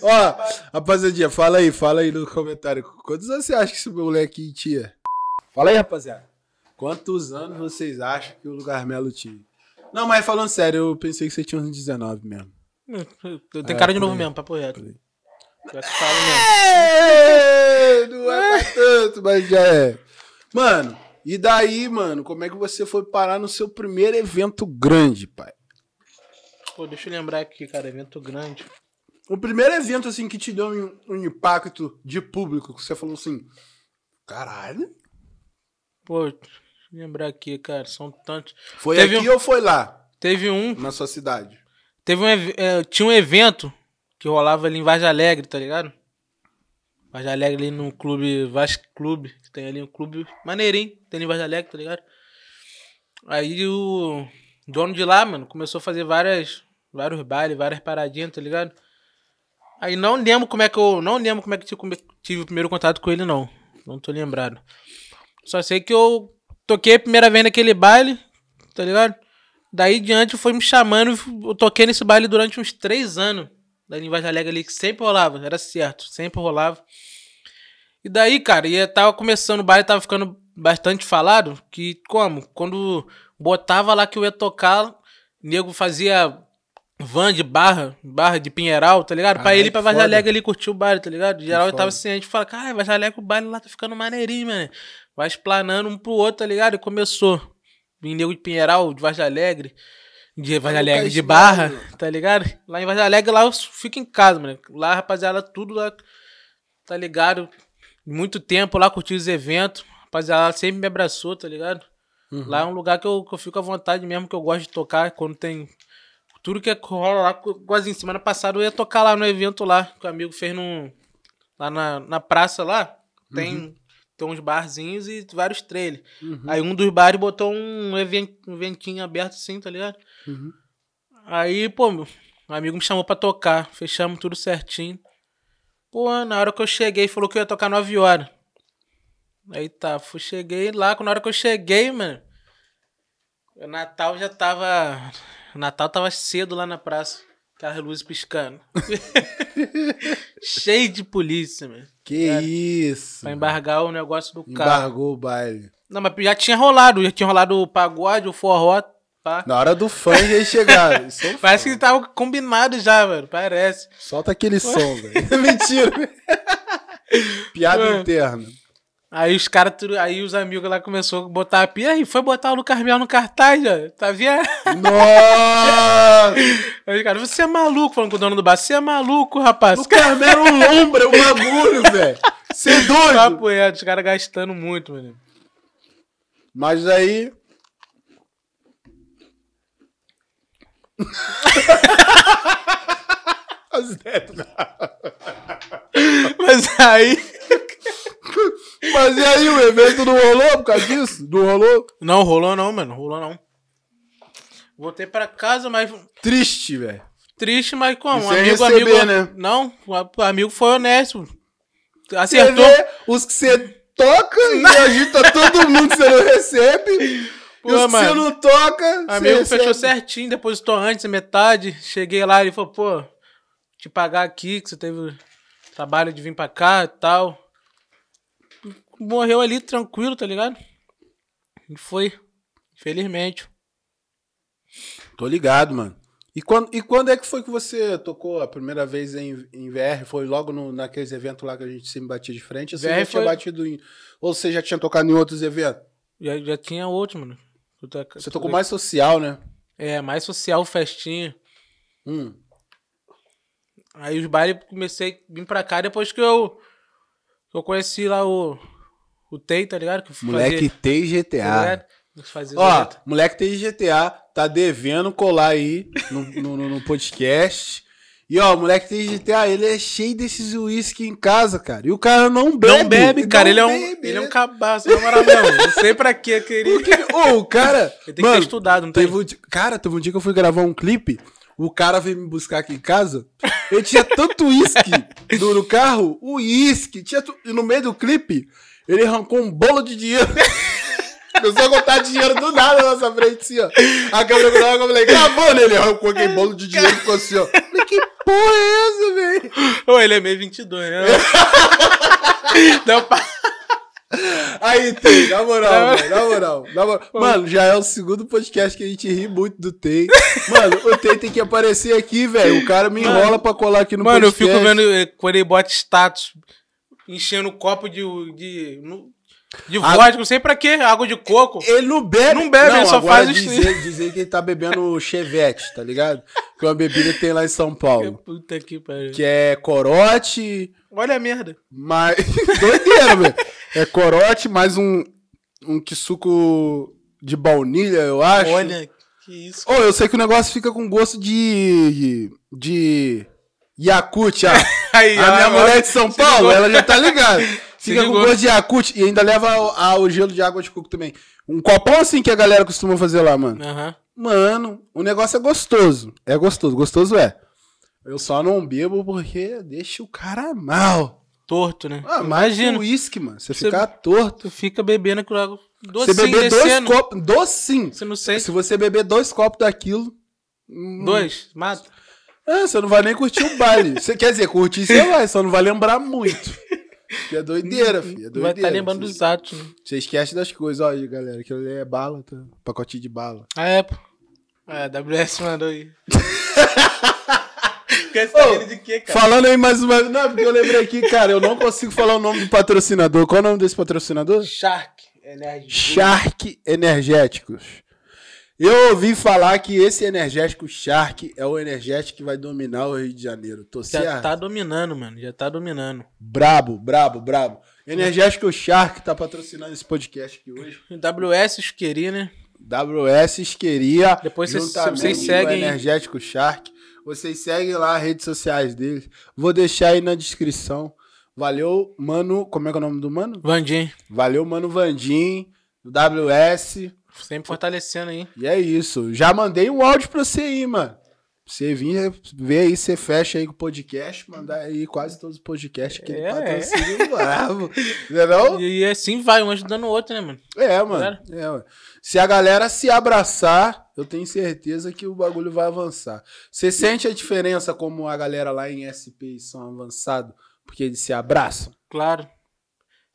Ó, rapaziadinha, fala aí, fala aí no comentário. Quantos anos você acha que esse moleque tinha? Fala aí, rapaziada. Quantos anos vocês acham que o Lugar Melo tinha? Não, mas falando sério, eu pensei que você tinha uns 19 mesmo. Eu tenho é, cara de novo aí, mesmo, papo reto. Já te falo mesmo. Não é pra tanto, mas já é. Mano, e daí, mano, como é que você foi parar no seu primeiro evento grande, pai? Pô, deixa eu lembrar aqui, cara, evento grande. O primeiro evento, assim, que te deu um, um impacto de público, que você falou assim, caralho. Pô, deixa eu lembrar aqui, cara, são tantos. Foi teve aqui um... ou foi lá? Teve um. Na sua cidade? Teve um. É, tinha um evento que rolava ali em Vargem Alegre, tá ligado? Vargem Alegre ali no clube Vasco Clube, que tem ali um clube maneirinho, tem ali em Vargem Alegre, tá ligado? Aí o dono de lá, mano, começou a fazer várias vários bailes, várias paradinhas, tá ligado? Aí não lembro como é que eu. Não lembro como é que tive o primeiro contato com ele, não. Não tô lembrado. Só sei que eu toquei a primeira vez naquele baile, tá ligado? Daí diante foi me chamando, eu toquei nesse baile durante uns três anos. Da linguagem alegre ali, que sempre rolava, era certo, sempre rolava. E daí, cara, ia, tava começando o baile, tava ficando bastante falado que, como? Quando botava lá que eu ia tocar, nego fazia van de barra, barra de Pinheiral, tá ligado? pra Ai, ele ir pra foda. Varja Alegre ali curtir o baile, tá ligado? Geral eu tava assim, a gente fala, cara, Varja Alegre, o baile lá tá ficando maneirinho, mano. Vai explanando um pro outro, tá ligado? E começou. Vim nego de Pinheiral, de Varja Alegre, de Lucas Alegre, de Barra. Tá ligado? Lá em Varja Alegre, lá eu fico em casa, mano. Lá, rapaziada, tudo lá, tá ligado? Muito tempo lá, curti os eventos. Rapaziada, sempre me abraçou, tá ligado? Lá é um lugar que eu, que eu fico à vontade mesmo, que eu gosto de tocar quando tem. Tudo que rola lá, quase em semana passada eu ia tocar lá no evento lá, que o amigo fez num. Lá na, na praça lá. Tem, tem uns barzinhos e vários trailers. Aí um dos bares botou um, event, um eventinho aberto assim, tá ligado? Uhum. Aí, pô, meu um amigo me chamou pra tocar. Fechamos tudo certinho. Pô, na hora que eu cheguei, falou que eu ia tocar 9 horas. Aí tá, fui, cheguei lá, na hora que eu cheguei, mano. O Natal já tava. O Natal tava cedo lá na praça. As luzes piscando. Cheio de polícia, mano. Que É. isso. Pra embargar o negócio do carro. Embargou o baile. Não, mas já tinha rolado. Já tinha rolado o pagode, o forró. Pá. Na hora do funk eles chegaram. Parece que tava combinado já, mano. Parece. Solta aquele som, velho. Mentira. Piada Ué. interna. Aí os caras, aí os amigos lá começou a botar a pia e foi botar o Lucas Mel no cartaz, já. Tá vendo? Nossa! Aí os caras, você é maluco, falando com o dono do bar, você é maluco, rapaz. O Carmelo era um lombra, um bagulho, velho. Você é doido. Papo é, os caras gastando muito, mano. Mas aí. Cara. Mas aí. Mas e aí, o evento não rolou por causa disso? Não rolou? Não, rolou não, mano. Rolou não. Voltei pra casa, mas. Triste, velho. Triste, mas como? E Um amigo, receber, amigo. né? Não, o amigo foi honesto. Você Acertou. vê os que você toca e agita todo mundo que você não recebe. Pô, os que você mano. não toca. Amigo recebe. fechou certinho, depositou antes, metade. Cheguei lá e falou, pô, te pagar aqui, que você teve trabalho de vir pra cá e tal. Morreu ali tranquilo, tá ligado? E foi. Infelizmente. Tô ligado, mano. E quando, e quando é que foi que você tocou a primeira vez em, em VR? Foi logo no, naqueles eventos lá que a gente sempre batia de frente? Ou você VR já tinha foi- batido em. Ou você já tinha tocado em outros eventos? Já, já tinha outro, mano. Você tocou mais social, né? É, mais social, festinha. Hum. Aí os bailes comecei a vir pra cá depois que eu, que eu conheci lá o, o Tei, tá ligado? Que Moleque tá GTA. ligado? Fazia os Ó, moleque tem GTA, tá devendo colar aí no, no, no- no podcast. E ó, o moleque tem GTA, ele é cheio desses uísque em casa, cara. E o cara não bebe. Não bebe, cara. não Ele é, um, bebe, ele é um né? cabaço, na moral mesmo. Não sei pra quê, querido. Porque, ô, o cara. Ele tem que mano, ter estudado, não tem? teve um cara, teve um dia que eu fui gravar um clipe. O cara veio me buscar aqui em casa. Ele tinha tanto uísque no, no carro. O uísque. E no meio do clipe, ele arrancou um bolo de dinheiro. Começou a contar dinheiro do nada na nossa frente, assim, ó. A câmera gravava, eu falei, gravando, ele arrancou aquele bolo de dinheiro e ficou assim, ó. Falei, que porra é essa, velho? Ô, ele é meio 22, né? Não, pa- Aí tem, na moral, Não. velho, na moral, na moral. Mano, já é o segundo podcast que a gente ri muito do Tei. Mano, o Tei tem que aparecer aqui, velho. O cara me Mano, enrola pra colar aqui no Mano, eu podcast. fico vendo eh, quando ele bota status, enchendo o copo de, de, no- de Água- vodka, não sei pra quê, água de coco. Ele não bebe. Não bebe, ele só faz os dizer, dizer que ele tá bebendo chevette, tá ligado? Que é uma bebida que tem lá em São Paulo. Puta que. Que é corote, Olha a merda. mais... Doideira, velho. É corote, mais um, um suco de baunilha, eu acho. Olha, que isso. Ô, eu sei que o negócio fica com gosto de. de. Yakut, ah. Aí, A minha mulher de São Paulo, ela já tá ligada. Fica com gosto de Yakut e ainda leva ao- ao gelo de água de coco também. Um copão assim que a galera costuma fazer lá, mano. Aham. Mano, o negócio é gostoso. É gostoso, gostoso é. Eu só não bebo porque deixa o cara mal. Torto, né? Ah, Imagina. que uísque, mano. Você Você- fica torto. Fica bebendo aquilo água Você docinho, beber dois copos. Docinho. Você não sente. Se você beber dois copos daquilo. hum, Dois, mata. Ah, você não vai nem curtir o baile. Você quer dizer, curtir você vai, só não vai lembrar muito. Que é doideira, filho. É doideira. Vai estar lembrando Você- dos atos, né? Você esquece das coisas, ó, aí, galera. Aquilo ali é bala, tá? Pacotinho de bala. Ah, é, pô. É, a WS mandou aí. Quer saber de quê, cara? Falando aí mais uma Não, porque eu lembrei aqui, cara, eu não consigo falar o nome do patrocinador. Qual é o nome desse patrocinador? Shark Energy. Shark Energéticos. Eu ouvi falar que esse energético Shark é o energético que vai dominar o Rio de Janeiro. Tô Já certo? tá dominando, mano. Já tá dominando. Brabo, brabo, brabo. Energético Shark tá patrocinando esse podcast aqui hoje. WS Isqueria, né? WS Isqueria. Depois vocês- vocês seguem- Energético Shark. Vocês seguem lá as redes sociais deles. Vou deixar aí na descrição. Valeu, mano. Como é que é o nome do mano? Vandim. Valeu, mano Vandim, do WS. Sempre fortalecendo aí. E é isso. Já mandei um áudio pra você aí, mano. Você vir ver aí, você fecha aí com o podcast, mandar aí quase todos os podcasts que ele É. patrocina bravo. Não é? E assim vai, um ajudando o outro, né, mano? É, mano. É, mano. Se a galera se abraçar, eu tenho certeza que o bagulho vai avançar. Você sente a diferença como a galera lá em SP são avançados? Porque eles se abraçam? Claro.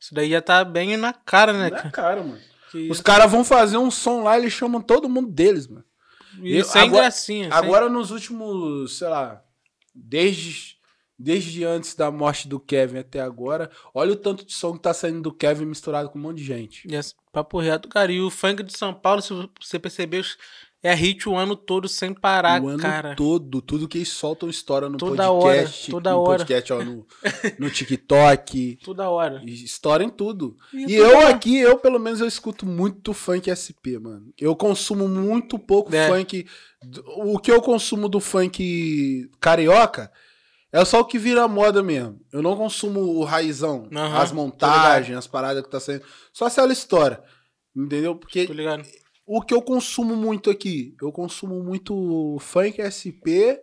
Isso daí já tá bem na cara, né, Na cara? cara, mano. Que- Os caras vão fazer um som lá, eles chamam todo mundo deles, mano. E eu- sem agora- gracinha. sem- Agora, nos últimos, sei lá, desde, desde antes da morte do Kevin até agora, olha o tanto de som que tá saindo do Kevin misturado com um monte de gente. Esse Papo reto, cara. E o funk de São Paulo, se você perceber, é hit o ano todo sem parar, o ano cara. todo, tudo que eles soltam estoura no Toda podcast. hora, toda no hora. podcast, ó, no, no TikTok. Toda hora. Estoura em tudo. E E eu hora. aqui, eu pelo menos, eu escuto muito funk SP, mano. Eu consumo muito pouco É. funk. O que eu consumo do funk carioca é só o que vira moda mesmo. Eu não consumo o raizão, Aham, as montagens, as paradas que tá saindo. Só se ela história. Entendeu? Porque Tô ligado? O que eu consumo muito aqui, eu consumo muito funk SP,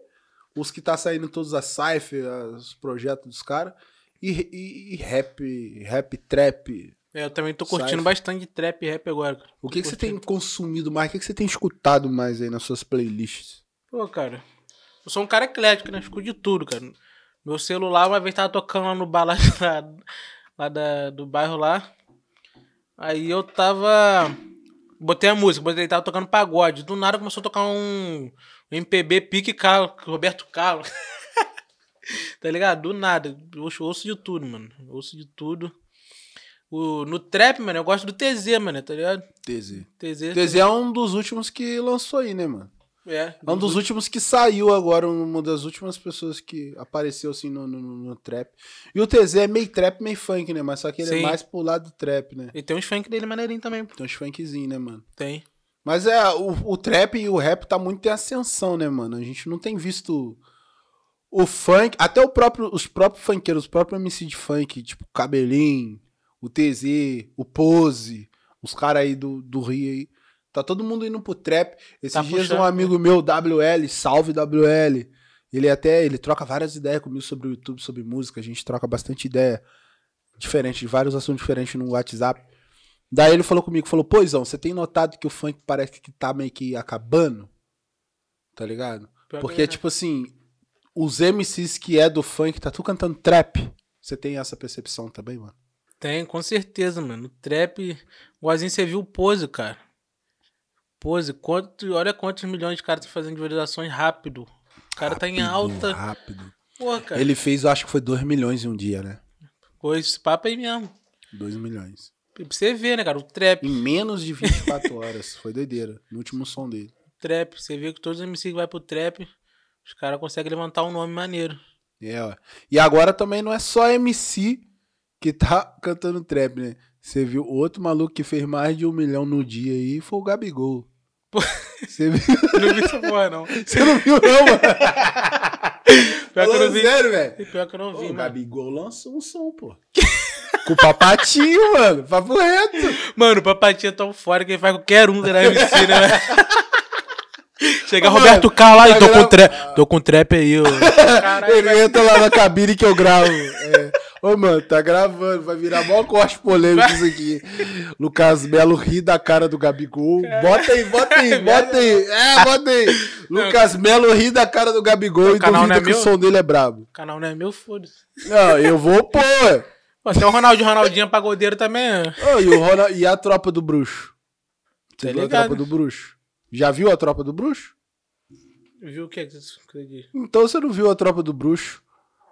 os que tá saindo todos as cypher, os projetos dos caras, e, e- e rap, rap trap. É, eu também tô curtindo Cypher. bastante trap e rap agora. cara. O que, que você tem consumido mais? O que, que você tem escutado mais aí nas suas playlists? Pô, cara. Eu sou um cara eclético, né? Escuto de tudo, cara. Meu celular uma vez tava tocando lá no bar lá, lá da, do bairro lá. Aí eu tava. Botei a música, botei, tava tocando pagode. Do nada começou a tocar um, um MPB pique Carlos, Roberto Carlos. tá ligado? Do nada. Eu ouço, ouço de tudo, mano. Eu ouço de tudo. O, no trap, mano, eu gosto do TZ, mano, tá ligado? TZ. TZ. TZ é um dos últimos que lançou aí, né, mano? É. É um dos últimos que saiu agora, uma das últimas pessoas que apareceu assim no, no, no trap. E o TZ é meio trap, meio funk, né? Mas só que ele é Sim. mais pro lado do trap, né? E tem uns funk dele maneirinho também. Tem uns funkzinhos, né, mano? Tem. Mas é, o, o trap e o rap tá muito em ascensão, né, mano? A gente não tem visto o funk, até o próprio, os próprios funkeiros, os próprios MC de funk, tipo Cabelinho, o TZ, o Pose, os caras aí do, do Rio aí. Tá todo mundo indo pro trap. Esses Tá dias puxando, um amigo meu, WL, salve WL, ele até, ele troca várias ideias comigo sobre o YouTube, sobre música, a gente troca bastante ideia diferente, de vários assuntos diferentes no WhatsApp. Daí ele falou comigo, falou, poisão, você tem notado que o funk parece que tá meio que acabando? Tá ligado? Porque, é. tipo assim, os MCs que é do funk, tá tudo cantando trap. Você tem essa percepção também, mano? Tem, com certeza, mano. O trap. Igualzinho você viu o Pose, cara. Pose, quanto, olha quantos milhões de caras estão fazendo visualizações rápido. O cara tá em Rápido, alta. Rápido. Porra, cara. Ele fez, eu acho que foi 2 milhões em um dia, né? Coisa, esse papo aí mesmo. 2 milhões. Pra você ver, né, cara? O trap. Em menos de 24 horas. Foi doideira. No último som dele. Trap. Você vê que todos os MCs que vai pro trap, os caras conseguem levantar um nome maneiro. É, ó. E agora também não é só MC que tá cantando trap, né? Você viu outro maluco que fez mais de um milhão no dia aí, foi o Gabigol. Você viu? Não vi essa porra, não. Você não viu, não, mano? Pior que eu não vi. sério, velho. Pior que eu não vi, O mano. Gabigol lançou um som, pô. Com o papatinho, mano. Papo reto. Mano, o papatinho é tão fora que ele faz qualquer um da MC, né? Chega Ô, Roberto mano, Carlos lá e tô com, gra- trap, tô com trap aí, ô. Ele entra lá na cabine que eu gravo. É. Ô, mano, tá gravando. Vai virar mó corte polêmico isso aqui. Lucas Melo ri da cara do Gabigol. Bota aí, bota aí, bota aí. É, bota aí. Lucas Melo ri da cara do Gabigol O e duvida é que o meu? som dele é brabo. O canal não é meu, foda-se. Não, eu vou pôr. Pô, até o Ronaldinho, Ronaldinho pagodeiro também. é. Ô, e, o Ronald- e a tropa do bruxo? Você Tá viu a ligado. tropa do bruxo? Já viu a tropa do bruxo? Viu o que é que dizer? Então você não viu a tropa do bruxo.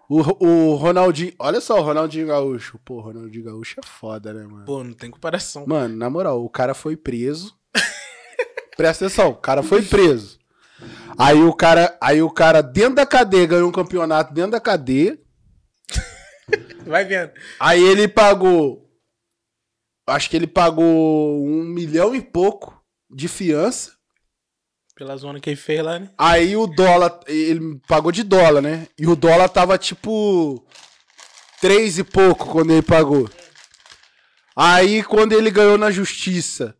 O, o Ronaldinho. Olha só o Ronaldinho Gaúcho. Pô, o Ronaldinho Gaúcho é foda, né, mano? Pô, não tem comparação. Mano, na moral, o cara foi preso. Presta atenção, o cara foi preso. Aí o cara, aí o cara dentro da cadeia ganhou um campeonato dentro da cadeia. Vai vendo. Aí ele pagou. Acho que ele pagou um milhão e pouco de fiança. Pela zona que ele fez lá, né? Aí o dólar. Ele pagou de dólar, né? E o dólar tava tipo. Três e pouco quando ele pagou. Aí quando ele ganhou na justiça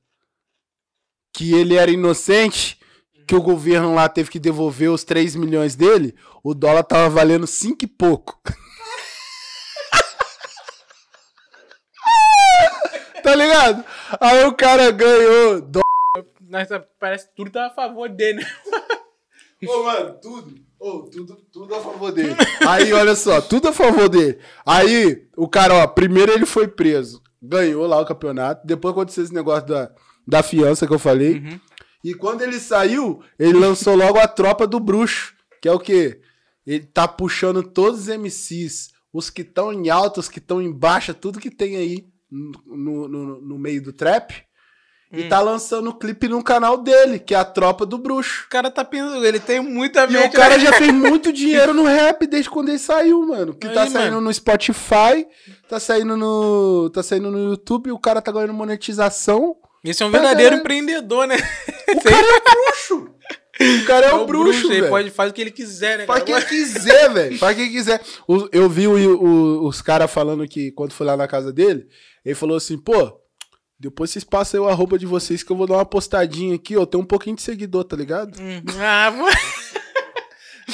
que ele era inocente, que o governo lá teve que devolver os 3 milhões dele, o dólar tava valendo cinco e pouco. tá ligado? Aí o cara ganhou Nossa, parece que tudo tá a favor dele, né? Ô, mano, tudo. Ô, tudo, tudo a favor dele. Aí, olha só, tudo a favor dele. Aí, o cara, ó, primeiro ele foi preso. Ganhou lá o campeonato. Depois aconteceu esse negócio da, da fiança que eu falei. Uhum. E quando ele saiu, ele lançou logo a tropa do bruxo. Que é o quê? Ele tá puxando todos os MCs. Os que estão em alta, os que estão em baixa, tudo que tem aí no, no, no meio do trap. E Hum. tá lançando o clipe no canal dele, que é a tropa do bruxo. O cara tá pensando, ele tem muita E mente. o cara né? já fez muito dinheiro no rap desde quando ele saiu, mano. Que tá Aí, saindo mano. no Spotify, tá saindo no. tá saindo no YouTube, o cara tá ganhando monetização. Esse é um verdadeiro caralho. empreendedor, né? O cara é bruxo! O cara é, o bruxo, ele velho. pode fazer o que ele quiser, né? Faz cara? quem quiser, velho. Faz quem quiser. O- Eu vi o- o- os caras falando que quando foi lá na casa dele, ele falou assim, pô, depois vocês passam aí o arroba de vocês que eu vou dar uma postadinha aqui, ó. Tem um pouquinho de seguidor, tá ligado? Hum, Ah.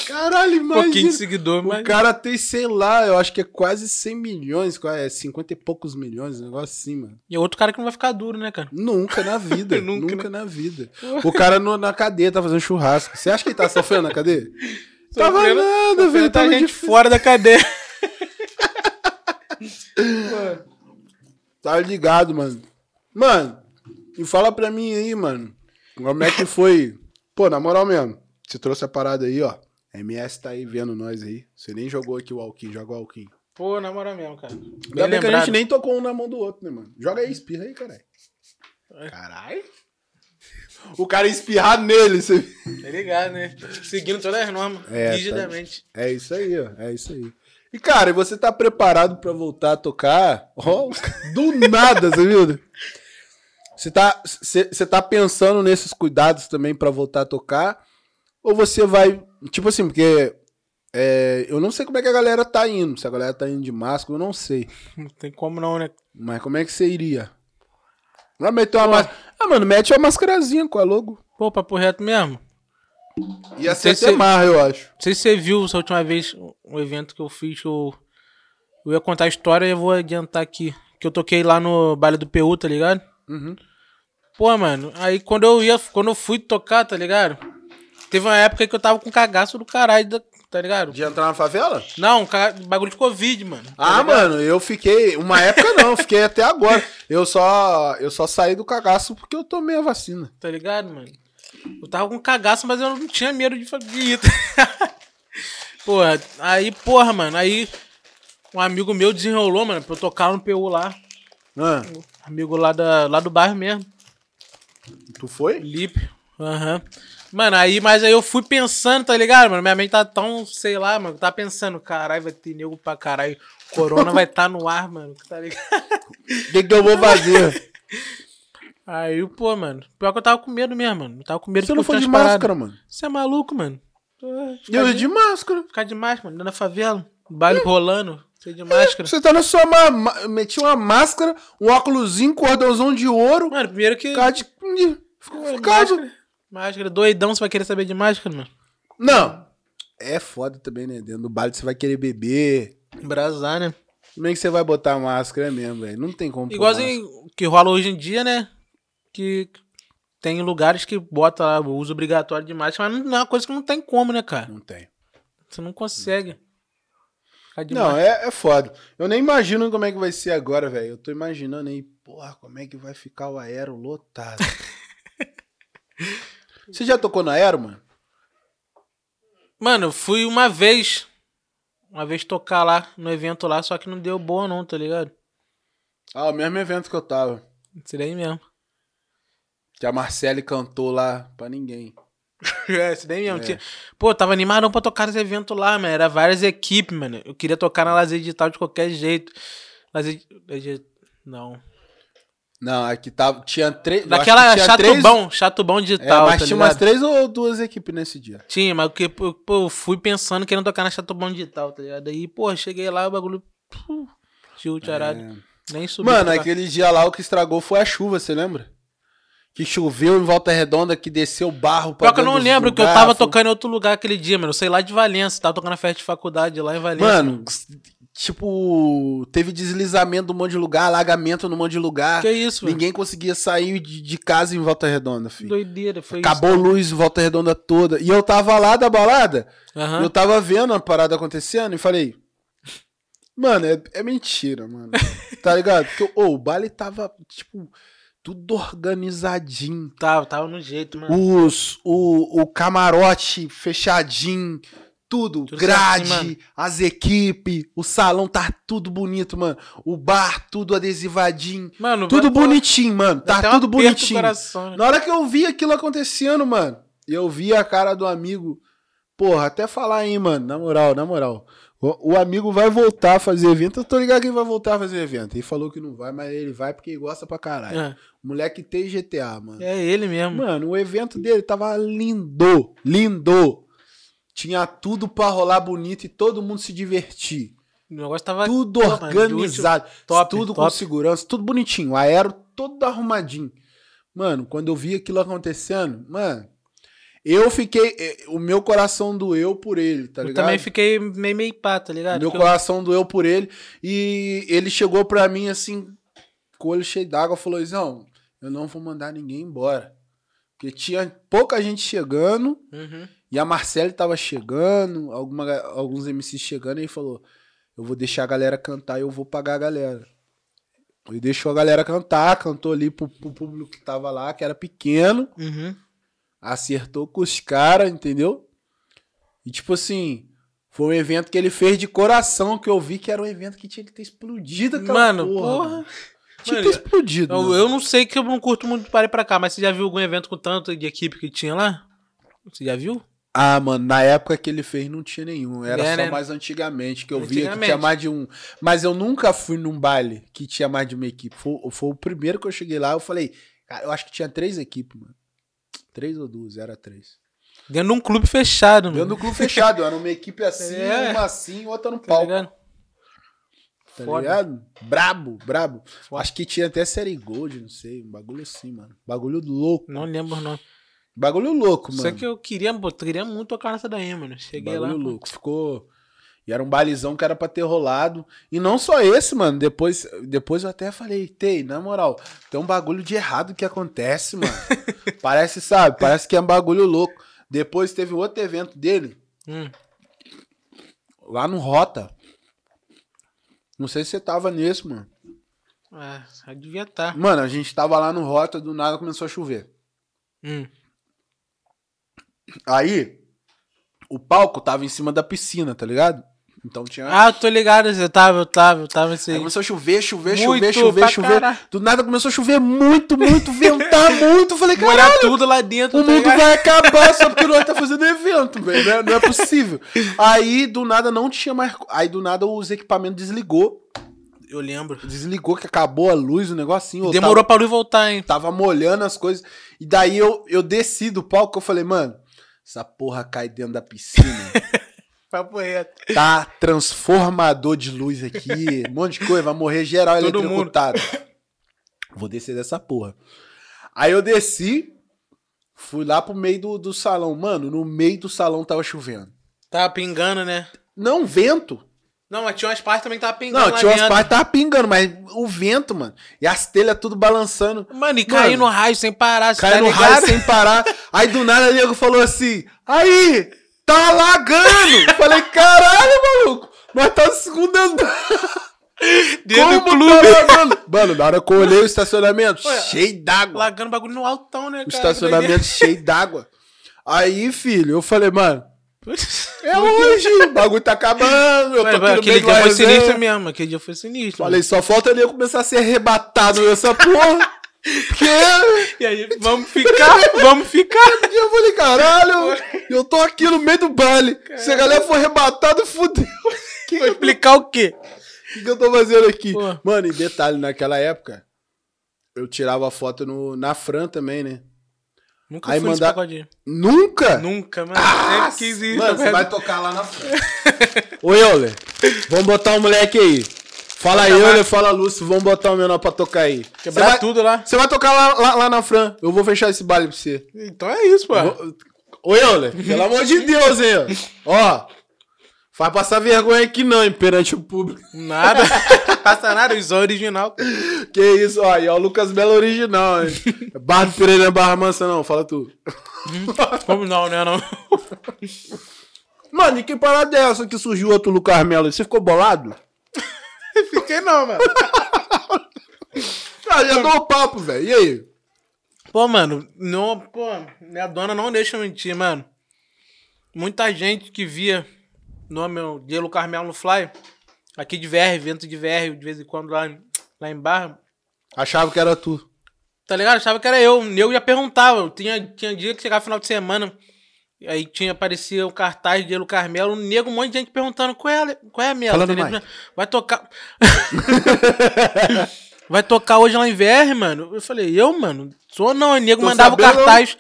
Caralho, um pouquinho de seguidor, mas. O cara tem, sei lá, eu acho que é quase 100 milhões, quase, é 50 e poucos milhões, um negócio assim, mano. E é outro cara que não vai ficar duro, né, cara? Nunca na vida, Nunca, nunca, na vida. O cara no- na cadeia tá fazendo churrasco. Você acha que ele tá sofrendo na cadeia? Tava Sofrendo- nada, sofrendo velho. tá Tava gente de... fora da cadeia. Tá ligado, mano. Mano, e fala pra mim aí, mano. Como é que foi? Pô, na moral mesmo. Você trouxe a parada aí, ó. MS tá aí vendo nós aí. Você nem jogou aqui o Alquim, joga o Alquim. Pô, na moral mesmo, cara. Ainda Bem bem que a gente nem tocou um na mão do outro, né, mano? Joga aí, espirra aí, caralho. Caralho. O cara espirrar nele. Você... Tá ligado, né? Seguindo todas as normas, É, tá. rigidamente. É isso aí, ó. É isso aí. E, cara, e você tá preparado pra voltar a tocar? Ó, do nada, você viu? Você tá, você tá pensando nesses cuidados também pra voltar a tocar? Ou você vai. Tipo assim, porque. é, eu não sei como é que a galera tá indo. Se a galera tá indo de máscara, eu não sei. Não tem como não, né? Mas como é que você iria? Vai meter uma máscara. Ah, mano, mete uma mascarazinha com a logo. Pô, papo reto mesmo. Ia ser se- marra, eu acho. Não sei se você viu essa última vez um evento que eu fiz. que Eu, eu ia contar a história e eu vou adiantar aqui. Que eu toquei lá no baile do PU, tá ligado? Uhum. Pô, mano, aí quando eu ia, quando eu fui tocar, tá ligado? Teve uma época que eu tava com cagaço do caralho, tá ligado? De entrar na favela? Não, bagulho de Covid, mano. tá Ah, ligado? mano, eu fiquei. Uma época não, fiquei até agora. Eu só, eu só saí do cagaço porque eu tomei a vacina. Tá ligado, mano? Eu tava com cagaço, mas eu não tinha medo de, ir. porra, aí, porra, mano, aí um amigo meu desenrolou, mano, pra eu tocar no PU lá. Ah, Amigo lá, da, lá do bairro mesmo. Tu foi? Lipe. Aham. Mano, aí, mas aí eu fui pensando, tá ligado, mano? Minha mente tá tão, sei lá, mano. Tá pensando, caralho, vai ter nego pra caralho. Corona vai tá no ar, mano. Tá ligado? O que, que eu vou fazer? Aí, pô, mano. Pior que eu tava com medo mesmo, mano. Eu tava com medo Você não eu foi de paradas. máscara, mano. Você é maluco, mano? Eu Ficar ia de, de máscara. ficar de máscara, mano. Dentro da favela. Baile rolando. Você de máscara. Você tá na sua. Ma meti uma máscara, um óculosinho, cordãozão de ouro. Mano, primeiro que. Cara de. Ficava. Máscara. Máscara. Doidão, você vai querer saber de máscara, mano? Não. É foda também, né? Dentro do baile você vai querer beber. Brasar, né? Como é que você vai botar máscara mesmo, velho? Não tem como. Igualzinho que rola hoje em dia, né? Que tem lugares que bota lá o uso obrigatório de máscara, mas não é uma coisa que não tem como, né, cara? Não tem. Você não consegue. De Não, é, é foda. Eu nem imagino como é que vai ser agora, velho. Eu tô imaginando aí, porra, como é que vai ficar o aero lotado. Você já tocou no aero, mano? Mano, eu fui uma vez. Uma vez tocar lá no evento lá, só que não deu boa não, tá ligado? Ah, o mesmo evento que eu tava. Isso daí mesmo. Que a Marcele cantou lá pra ninguém. É, isso daí mesmo. É. Tinha- Pô, tava animadão pra tocar nesse evento lá, mano. Era várias equipes, mano. Eu queria tocar na Lazer Digital de qualquer jeito. Lazer... Não. Não, aqui tava, tinha três. Daquela que tinha três- chato bom É, digital, mas tá tinha umas três ou duas equipes nesse dia. Tinha, mas porque, pô, eu fui pensando querendo tocar na chato bom digital, tá ligado? Aí, pô, cheguei lá, o bagulho... Tio, tcharado. É. Nem subi. Mano, aquele dia lá o que estragou foi a chuva, você lembra? Que choveu em volta redonda, que desceu barro pra Pior que eu não lembro, que eu tava foi- tocando em outro lugar aquele dia, mano. Eu sei lá de Valença, tava tocando na festa de faculdade lá em Valença. Mano, tipo, teve deslizamento num monte de lugar, alagamento num monte de lugar. que isso, mano? Ninguém conseguia sair de, de casa em volta redonda, filho. Doideira, foi Acabou luz em volta redonda toda. E eu tava lá da balada, isso. Aham. eu tava vendo a parada acontecendo e falei. Mano, é, é mentira, mano. tá ligado? Porque ô, o baile tava, tipo, tudo organizadinho. Tava, tava no jeito, mano. Os, o, o camarote fechadinho, tudo, Tudo grade, mano. as equipes, o salão tá tudo bonito, mano. O bar, tudo adesivadinho. Mano, Tudo bonitinho, mano. Tá tudo bonitinho. coração, né? Na hora que eu vi aquilo acontecendo, mano, eu vi a cara do amigo. Porra, até falar aí, mano, na moral, na moral. O, o amigo vai voltar a fazer evento. Eu tô ligado que ele vai voltar a fazer evento. Ele falou que não vai, mas ele vai porque ele gosta pra caralho. É, Moleque tem GTA, mano. é ele mesmo. Mano, o evento dele tava lindo, lindo. Tinha tudo pra rolar bonito e todo mundo se divertir. O negócio tava. Tudo organizado. top, tudo com top. segurança, tudo bonitinho. O aero todo arrumadinho. Mano, quando eu vi aquilo acontecendo, mano, eu fiquei. eh, O meu coração doeu por ele, tá Eu ligado? também fiquei meio, meio pá, tá ligado? Meu Porque eu- coração doeu por ele. E ele chegou pra mim assim, com o olho cheio d'água, falou: Isão, eu não vou mandar ninguém embora. Porque tinha pouca gente chegando. Uhum. E a Marcele tava chegando, alguma, alguns MCs chegando, e ele falou: Eu vou deixar a galera cantar e eu vou pagar a galera. Ele deixou a galera cantar, cantou ali pro, pro público que tava lá, que era pequeno, Uhum. Acertou com os caras, entendeu? E tipo assim, foi um evento que ele fez de coração, que eu vi que era um evento que tinha que ter explodido aquela Mano, porra. porra. Tinha que ter explodido. Eu, eu não sei que eu não curto muito parei pra cá, mas você já viu algum evento com tanto de equipe que tinha lá? Você já viu? Ah, mano, na época que ele fez não tinha nenhum. Era É, só né? mais antigamente que eu via que tinha mais de um. Mas eu nunca fui num baile que tinha mais de uma equipe. Foi, foi o primeiro que eu cheguei lá, eu falei, cara, eu acho que tinha três equipes, mano. Três ou duas, era três. Dentro de um clube fechado, mano. Dentro do clube fechado, era uma equipe assim, É. uma assim, outra no Tá palco. ligado? Tá Foda. ligado? Brabo, brabo. Foda. Acho que tinha até série Gold, não sei. Um bagulho assim, mano. Bagulho louco. Não lembro, não. Bagulho louco, Só mano. que eu queria, eu queria muito tocar nessa daí, mano. Cheguei Bagulho lá. pô. louco. Ficou. E era um bailezão que era pra ter rolado. E não só esse, mano. Depois, depois eu até falei, Tei, na moral, tem um bagulho de errado que acontece, mano. parece, sabe? Parece que é um bagulho louco. Depois teve outro evento dele, Hum. lá no Rota. Não sei se você tava nesse, mano. Já devia estar. Mano, a gente tava lá no Rota, do nada começou a chover. Hum. Aí, o palco tava em cima da piscina, tá ligado? Então tinha. Ah, tô ligado, eu tava, eu tava, eu tava nesse Aí começou a chover, chover, Muito chover, chover, chover. caralho. Do nada começou a chover muito, muito, ventar muito. Falei, Molhar caralho, tudo lá dentro, o tá mundo ligado? vai acabar só porque nós tá fazendo evento, velho. Não, é- não é possível. Aí, do nada, não tinha mais. Aí, do nada, os equipamentos desligou. Eu lembro. Desligou que acabou a luz, o negocinho. Demorou pra luz voltar, hein? Tava, tava molhando as coisas. E daí eu, eu desci do palco eu falei, mano, essa porra cai dentro da piscina. Papo reto. Tá transformador de luz aqui, um monte de coisa, vai morrer geral Todo eletrocutado. Vou descer dessa porra. Aí eu desci, fui lá pro meio do, do salão. Mano, no meio do salão tava chovendo. Tava pingando, né? Não, vento. Não, mas tinha umas partes também que tava pingando Não, tinha umas partes que tava pingando, mas o vento, mano. E as telhas tudo balançando. Mano, e caindo no raio sem parar, Caiu tá no ligado? raio sem parar. Aí do nada o nego falou assim: Aí, tá alagando! Falei, caralho, maluco! Nós tá no segundo andar. Dentro Como clube. tá lagando? Mano, na hora que eu olhei o estacionamento, Olha, cheio d'água. Lagando bagulho no altão, né, O cara? estacionamento cheio d'água. Aí, filho, eu falei, mano, é hoje, o bagulho tá acabando, eu tô aqui no aquele dia foi sinistro mesmo. Aquele dia foi sinistro. Falei, só falta ele eu começar a ser arrebatado nessa porra. Que? E aí, vamos ficar, vamos ficar. E eu falei, caralho, eu tô aqui no meio do baile. Se a galera for arrebatada, fudeu. O que, Vou explicar o quê? que que eu tô fazendo aqui? Pô. Mano, e detalhe, naquela época, eu tirava foto no, na Fran também, né? Nunca Aí fui nesse mandar- pagodinho. Nunca? Nunca, mano. Ah, quis ir. mano, você vai tocar lá na Fran. Ô, Euler, vamos botar o moleque aí. Fala Euler, fala Lúcio, vamos botar o menor pra tocar aí. Quebrar vai, tudo lá. você vai tocar lá, lá, lá na Fran, eu vou fechar esse baile pra você. Então é isso, pô. Ô, Euler, pelo amor de Deus, hein, ó. Faz passar vergonha aqui não, hein, perante o público. Nada. Passa nada, isso é original. Que isso, ó, e ó, o Lucas Belo original, hein. Barra Pereira é Barra Mansa não, fala tu. Como não, né? Não. Mano, e que parada é essa que surgiu outro Lucas Melo? Você ficou bolado? Fiquei não, mano. Ah, já dou o papo, velho. E aí? Pô, mano, não, pô, minha dona não deixa eu mentir, mano. Muita gente que via nome de Lu Carmelo no Fly, aqui de VR, evento de VR, de vez em quando lá, em- lá em Barra, Achava que era tu. tá ligado? Achava que era eu. Eu já perguntava. Tinha, tinha dia que chegava final de semana, aí tinha, aparecia o cartaz de Elo Carmelo, um nego, um monte de gente perguntando qual é, a- qual é a Melo. Fala no ligado? mic. Vai tocar. Vai tocar hoje lá em VR, mano? Eu falei, eu, mano? Sou não. Aí nego Tô mandava o cartaz.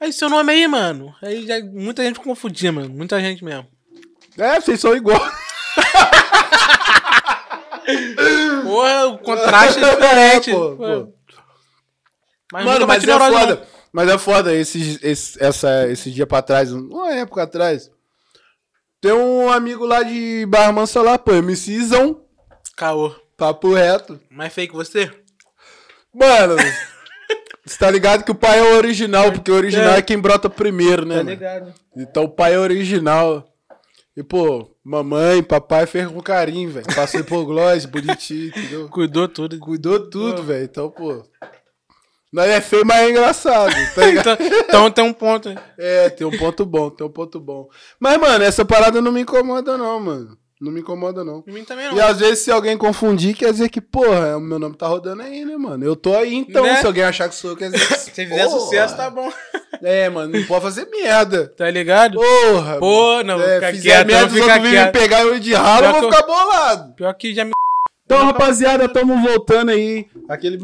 Aí seu nome aí, mano. Aí já, muita gente confundia, mano. Muita gente mesmo. É, vocês são igual. Porra, o contraste é diferente. É, pô, Pô. pô. Mas Mano, mas é foda. não. Mas é foda, esse, esse, essa, esse dia pra trás, uma época atrás. Tem um amigo lá de Barra Mansa lá, pô, MCzão, Caô. papo reto. Mais feio que você? Mano, você tá ligado que o pai é o original, porque o original é, É. quem brota primeiro, né? Tá mano? ligado. Então o pai é original. E, pô, mamãe, papai fez com carinho, velho. Passou por gloss, bonitinho, entendeu? Cuidou tudo. Cuidou tudo, velho. Então, pô. Nós é feio, mas é engraçado, tá? Então, então tem um ponto? É, tem um ponto bom, tem um ponto bom. Mas, mano, essa parada não me incomoda, não, mano. Não me incomoda, não. Em mim também não. E às vezes, se alguém confundir, quer dizer que, porra, o meu nome tá rodando aí, né, mano? Eu tô aí, então, Né? se alguém achar que sou eu, quer dizer que... Se fizer Porra. sucesso, tá bom. É, mano, não pode fazer merda. Tá ligado? Porra. Pô, não, é, ficar fizer quieto, merda, não outros virem me quieto. pegar eu de ralo, eu vou ficar bolado. Pior que já me. Então, rapaziada, tamo voltando aí. Aquele,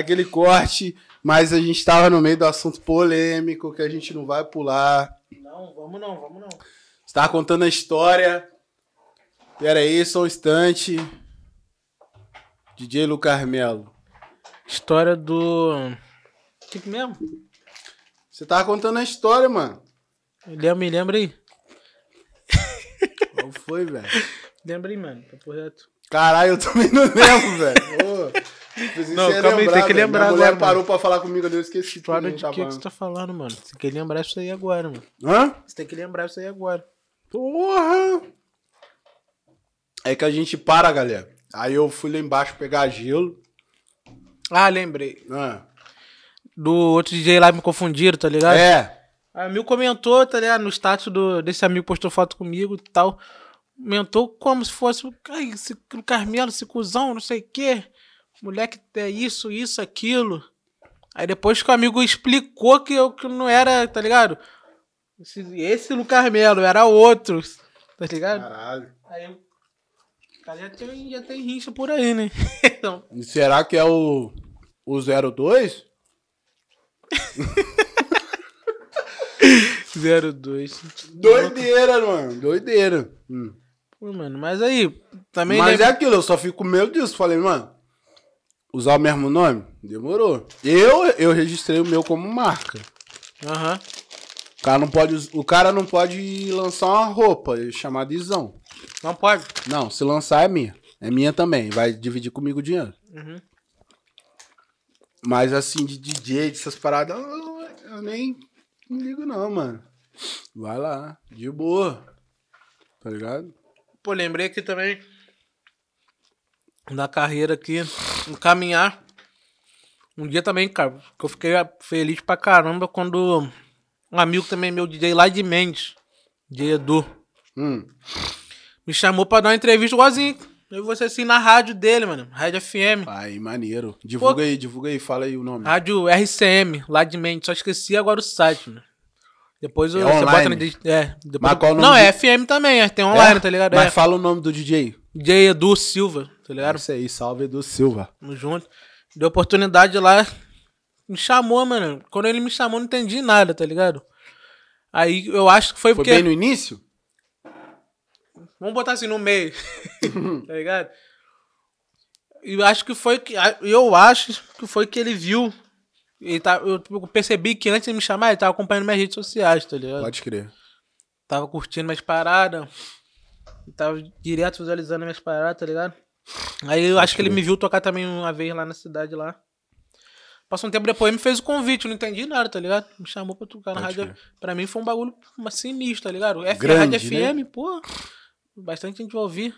aquele corte. Mas a gente tava no meio do assunto polêmico que a gente não vai pular. Não, vamos não, vamos não. Você tava contando a história. Pera aí, só um instante. DJ Lu Carmelo. História do. O que que mesmo? Você tava contando a história, mano. Lembra, me lembra aí. Qual foi, velho? Lembra aí, mano. Papo reto. Caralho, eu também não lembro, velho. Não, ser calma aí, tem que lembrar mulher agora, parou pra falar comigo, eu esqueci. Tudo de que a que, que você tá falando, mano? Você tem que lembrar isso aí agora, mano. Hã? Você tem que lembrar isso aí agora. Porra! É que a gente para, galera. Aí eu fui lá embaixo pegar gelo. Ah, lembrei. Ah, Do outro DJ lá me confundiram, tá ligado? é. A Mil comentou, tá ligado? No status do, desse amigo postou foto comigo e tal. Comentou como se fosse. Ai, esse o Carmelo, esse cuzão, não sei o quê. Moleque é isso, isso, aquilo. Aí depois que o amigo explicou que eu que não era, tá ligado? Esse, esse Lu Carmelo, era outro. Tá ligado? Caralho. Aí. Cara, já tem, já tem rincha por aí, né? Então, E será que é o, o 02? 02. Doideira, mano. Doideira. Hum. Pô, mano, mas aí, também Mas lembra- é aquilo, eu só fico com medo disso. Falei, mano, usar o mesmo nome? Demorou. Eu, eu registrei o meu como marca. Aham. O cara não pode, o cara não pode lançar uma roupa chamada Izão. Não pode. Não, se lançar é minha. É minha também. Vai dividir comigo o dinheiro. Uhum. Mas assim, de DJ, dessas paradas, eu, eu nem não ligo não, mano. Vai lá, de boa. Tá ligado? Pô, lembrei aqui também da carreira aqui, no caminhar. Um dia também, cara, que eu fiquei feliz pra caramba quando um amigo também, meu DJ lá de Mendes, DJ Edu, Hum. me chamou pra dar uma entrevista igualzinho. Eu e você assim na rádio dele, mano. Rádio FM. Aí, maneiro. Divulga Pô. aí, divulga aí, fala aí o nome. Rádio RCM, lá de Mendes. Só esqueci agora o site, mano. Depois É você online? bota na. É. Depois, Mas qual o nome Não, do- é FM também, é, tem online, É? tá ligado? Mas É. fala o nome do DJ. DJ Edu Silva, tá É ligado? isso aí, salve Edu Silva. Tamo junto. Deu oportunidade lá. Me chamou, mano. Quando ele me chamou, não entendi nada, tá ligado? Aí eu acho que foi Foi porque. bem no início? Vamos botar assim no meio. tá ligado? E eu acho que foi que. Eu acho que foi que ele viu. Ele tá, eu percebi que antes de me chamar, ele tava acompanhando minhas redes sociais, tá ligado? Pode crer. Tava curtindo minhas paradas. Tava direto visualizando minhas paradas, tá ligado? Aí eu acho que ele me viu tocar também uma vez lá na cidade lá. Passou um tempo depois, ele me fez o convite, eu não entendi nada, tá ligado? Me chamou pra tocar na Pode rádio. crer. Pra mim foi um bagulho sinistro, tá ligado? F, Grande, rádio né? FM, pô. Bastante gente vai ouvir,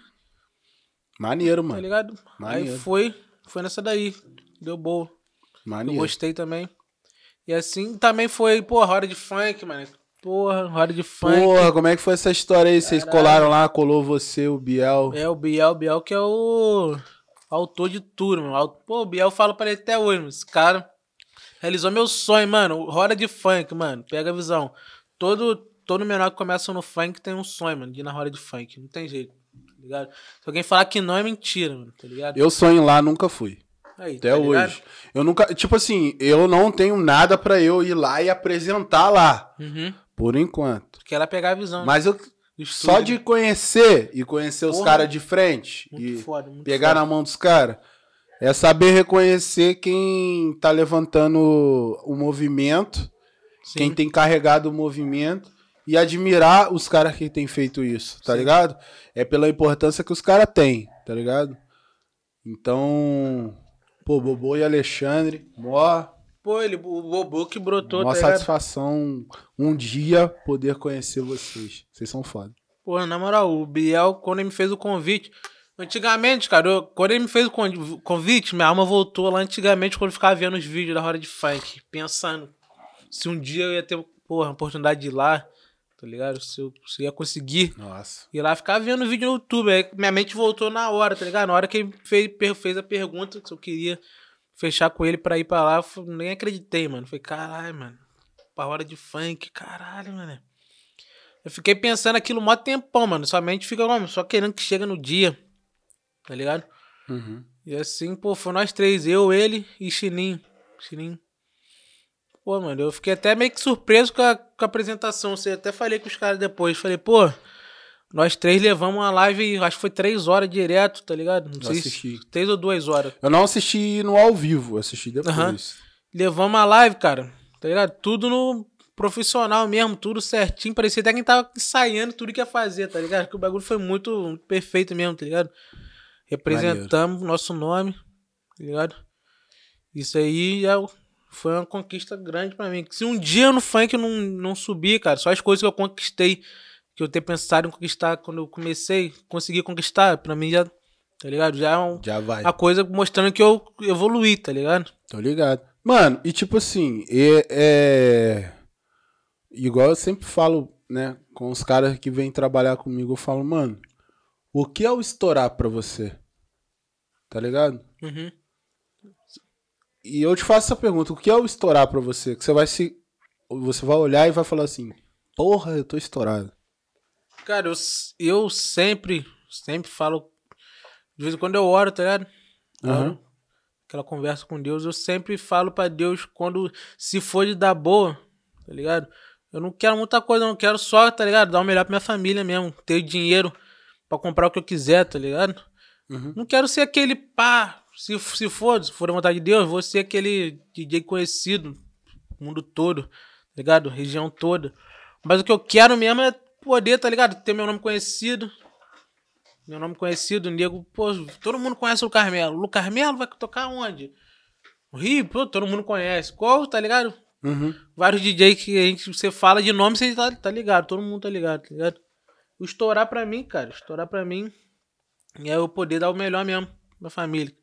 Maneiro, tá mano. ligado? Maneiro. Aí foi, foi nessa daí. Deu boa. Eu Maneiro. gostei também. E assim também foi, pô, roda de funk, mano. Porra, roda de funk. Porra, como é que foi essa história aí? Vocês colaram lá, colou você, o Biel. É, o Biel, o Biel que é o autor de tudo, mano. Pô, o Biel fala pra ele até hoje, mano. Esse cara realizou meu sonho, mano. Roda de funk, mano. Pega a visão. Todo, todo menor que começa no funk tem um sonho, mano, de ir na roda de funk. Não tem jeito, tá ligado? Se alguém falar que não, é mentira, mano, tá ligado? Eu sonho lá, nunca fui. Aí, Até tá hoje. Eu nunca. Tipo assim, eu não tenho nada pra eu ir lá e apresentar lá. Uhum. Por enquanto. Porque ela pegar a visão. Mas eu. Só de conhecer e conhecer os caras de frente Muito e foda, pegar foda. na mão dos caras, é saber reconhecer quem tá levantando o movimento, Sim. quem tem carregado o movimento e admirar os caras que têm feito isso, tá Sim. ligado? É pela importância que os caras têm, tá ligado? Então, pô, Bobô e Alexandre, mó, Pô, ele, o Bobo que brotou, mó tá satisfação um dia poder conhecer vocês. Vocês são foda. Pô, na moral, o Biel, quando ele me fez o convite. Antigamente, cara, eu- quando ele me fez o con- convite, minha alma voltou lá antigamente quando eu ficava vendo os vídeos da roda de funk, pensando se um dia eu ia ter, porra, a oportunidade de ir lá, tá ligado? Se eu, se eu ia conseguir Nossa. ir lá ficar vendo vídeo no YouTube. Aí minha mente voltou na hora, tá ligado? Na hora que ele fez, fez a pergunta se eu queria fechar com ele pra ir pra lá, eu nem acreditei, mano. Falei, caralho, mano. Pra hora de funk, caralho, mano. Eu fiquei pensando aquilo mó tempão, mano. Sua mente fica como? Só querendo que chega no dia. Tá ligado? Uhum. E assim, pô, foi nós três, eu, ele e Chininho. Chininho. Pô, mano, eu fiquei até meio que surpreso com a, com a apresentação. Você até falei com os caras depois. Falei, pô, nós três levamos uma live, acho que foi três horas direto, tá ligado? Não Eu sei assisti. se três ou duas horas. Eu não assisti no ao vivo, assisti depois. Aham. Levamos a live, cara, tá ligado? Tudo no profissional mesmo, tudo certinho. Parecia até quem tava ensaiando tudo que ia fazer, tá ligado? Que o bagulho foi muito perfeito mesmo, tá ligado? Representamos nosso nome, tá ligado? Isso aí já foi uma conquista grande pra mim. Se um dia no funk eu não, não subir, cara, só as coisas que eu conquistei, que eu ter pensado em conquistar quando eu comecei, consegui conquistar, pra mim já, tá ligado? Já é um, Já vai. uma coisa mostrando que eu evoluí, tá ligado? Tô ligado. Mano, e tipo assim, é, é- Igual eu sempre falo, né? Com os caras que vêm trabalhar comigo, eu falo, mano, o que é o estourar pra você? Tá ligado? Uhum. E eu te faço essa pergunta, o que é o estourar pra você? Que você vai se. Você vai olhar e vai falar assim, porra, eu tô estourado. Cara, eu, eu sempre, sempre falo. De vez em quando eu oro, tá ligado? Oro. Aquela conversa com Deus. Eu sempre falo pra Deus quando, se for de dar boa, tá ligado? Eu não quero muita coisa, eu não quero só, tá ligado? Dar o melhor pra minha família mesmo. Ter dinheiro pra comprar o que eu quiser, tá ligado? Uhum. Não quero ser aquele pá. Se, se for, se for a vontade de Deus, vou ser aquele DJ conhecido mundo todo, tá ligado? Região toda. Mas o que eu quero mesmo é poder, tá ligado? Ter meu nome conhecido. Meu nome conhecido, nego, pô, todo mundo conhece o Carmelo. O Carmelo vai tocar onde? O Rio, pô, todo mundo conhece. Qual, tá ligado? Uhum. Vários DJ que a gente, você fala de nome, você tá, tá ligado. Todo mundo tá ligado, tá ligado? O estourar pra mim, cara, estourar pra mim é eu poder dar o melhor mesmo pra família.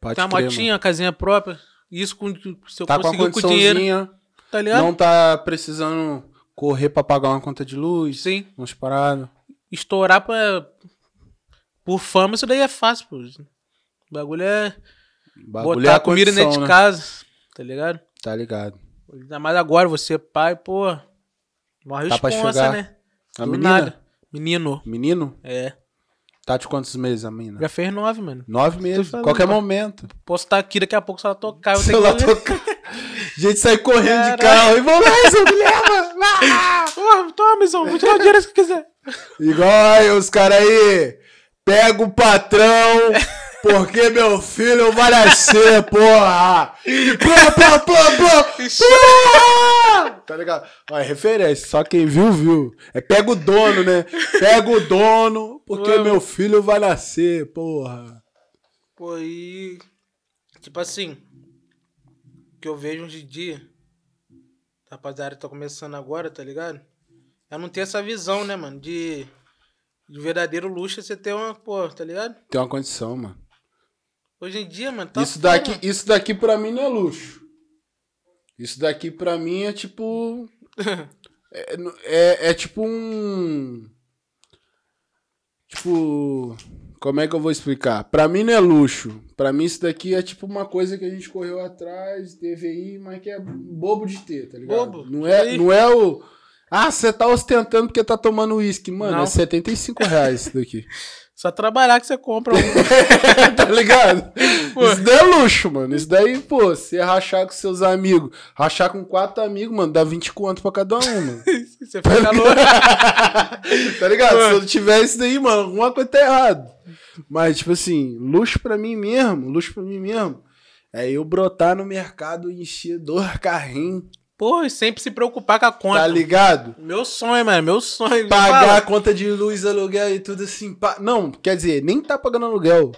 Pode Tem uma crer, motinha, uma casinha própria. Isso com, se eu Tá com a conseguir com, dinheiro, condiçãozinha, tá ligado? não tá precisando correr pra pagar uma conta de luz, Sim. umas paradas. Estourar pra... por fama, isso daí é fácil, pô. O bagulho é Bagulho botar é a comida condição, dentro de né? casa, tá ligado? Tá ligado. Ainda mais agora, você pai, pô. Uma Tá responsa, né? A Do menina? nada. Menino. Menino? É. Tá de quantos meses a mina? Já fez nove, mano. Nove meses, falando, qualquer momento. Posso estar aqui daqui a pouco se ela tocar. Eu Se tenho ela que... tocar. Gente sai correndo de Caralho. carro e vamos lá, me leva! Ah! Porra, toma, Mizão. Vou tirar o dinheiro se quiser. Igual aí, os caras aí. Pega o patrão, porque meu filho vai nascer, porra! Plá, plá, plá, plá, plá! Tá ligado? Ó, é referência, só quem viu, viu. É pega o dono, né? Pega o dono, porque Ué. meu filho vai nascer, porra. Pô, e... Tipo assim... Que eu vejo hoje em dia... Rapaziada, tá começando agora, tá ligado? Eu não tenho essa visão, né, mano? De... De verdadeiro luxo é você ter uma... Pô, tá ligado? Tem uma condição, mano. Hoje em dia, mano, tá isso, daqui, isso daqui pra mim não é luxo. Isso daqui pra mim é tipo. É, é, é tipo um. Tipo. Como é que eu vou explicar? Pra mim não é luxo. Pra mim isso daqui é tipo uma coisa que a gente correu atrás, teve aí, mas que é bobo de ter, tá ligado? Bobo. Não é, não é o. Ah, você tá ostentando porque tá tomando uísque. Mano, Não. é 75 reais isso daqui. Só trabalhar que você compra um... tá ligado? Pô. Isso daí é luxo, mano. Isso daí, pô, você rachar com seus amigos, rachar com quatro amigos, mano, dá 20 conto pra cada um, mano. você fica louco. tá ligado? Pô. Se eu não tiver isso daí, mano, alguma coisa tá errada. Mas, tipo assim, luxo pra mim mesmo, luxo pra mim mesmo, é eu brotar no mercado e encher dois carrinhos, Pô, e sempre se preocupar com a conta. tá ligado? Meu sonho, mano, meu sonho. Pagar a conta de luz, aluguel e tudo assim. pa- Não, quer dizer, nem tá pagando aluguel.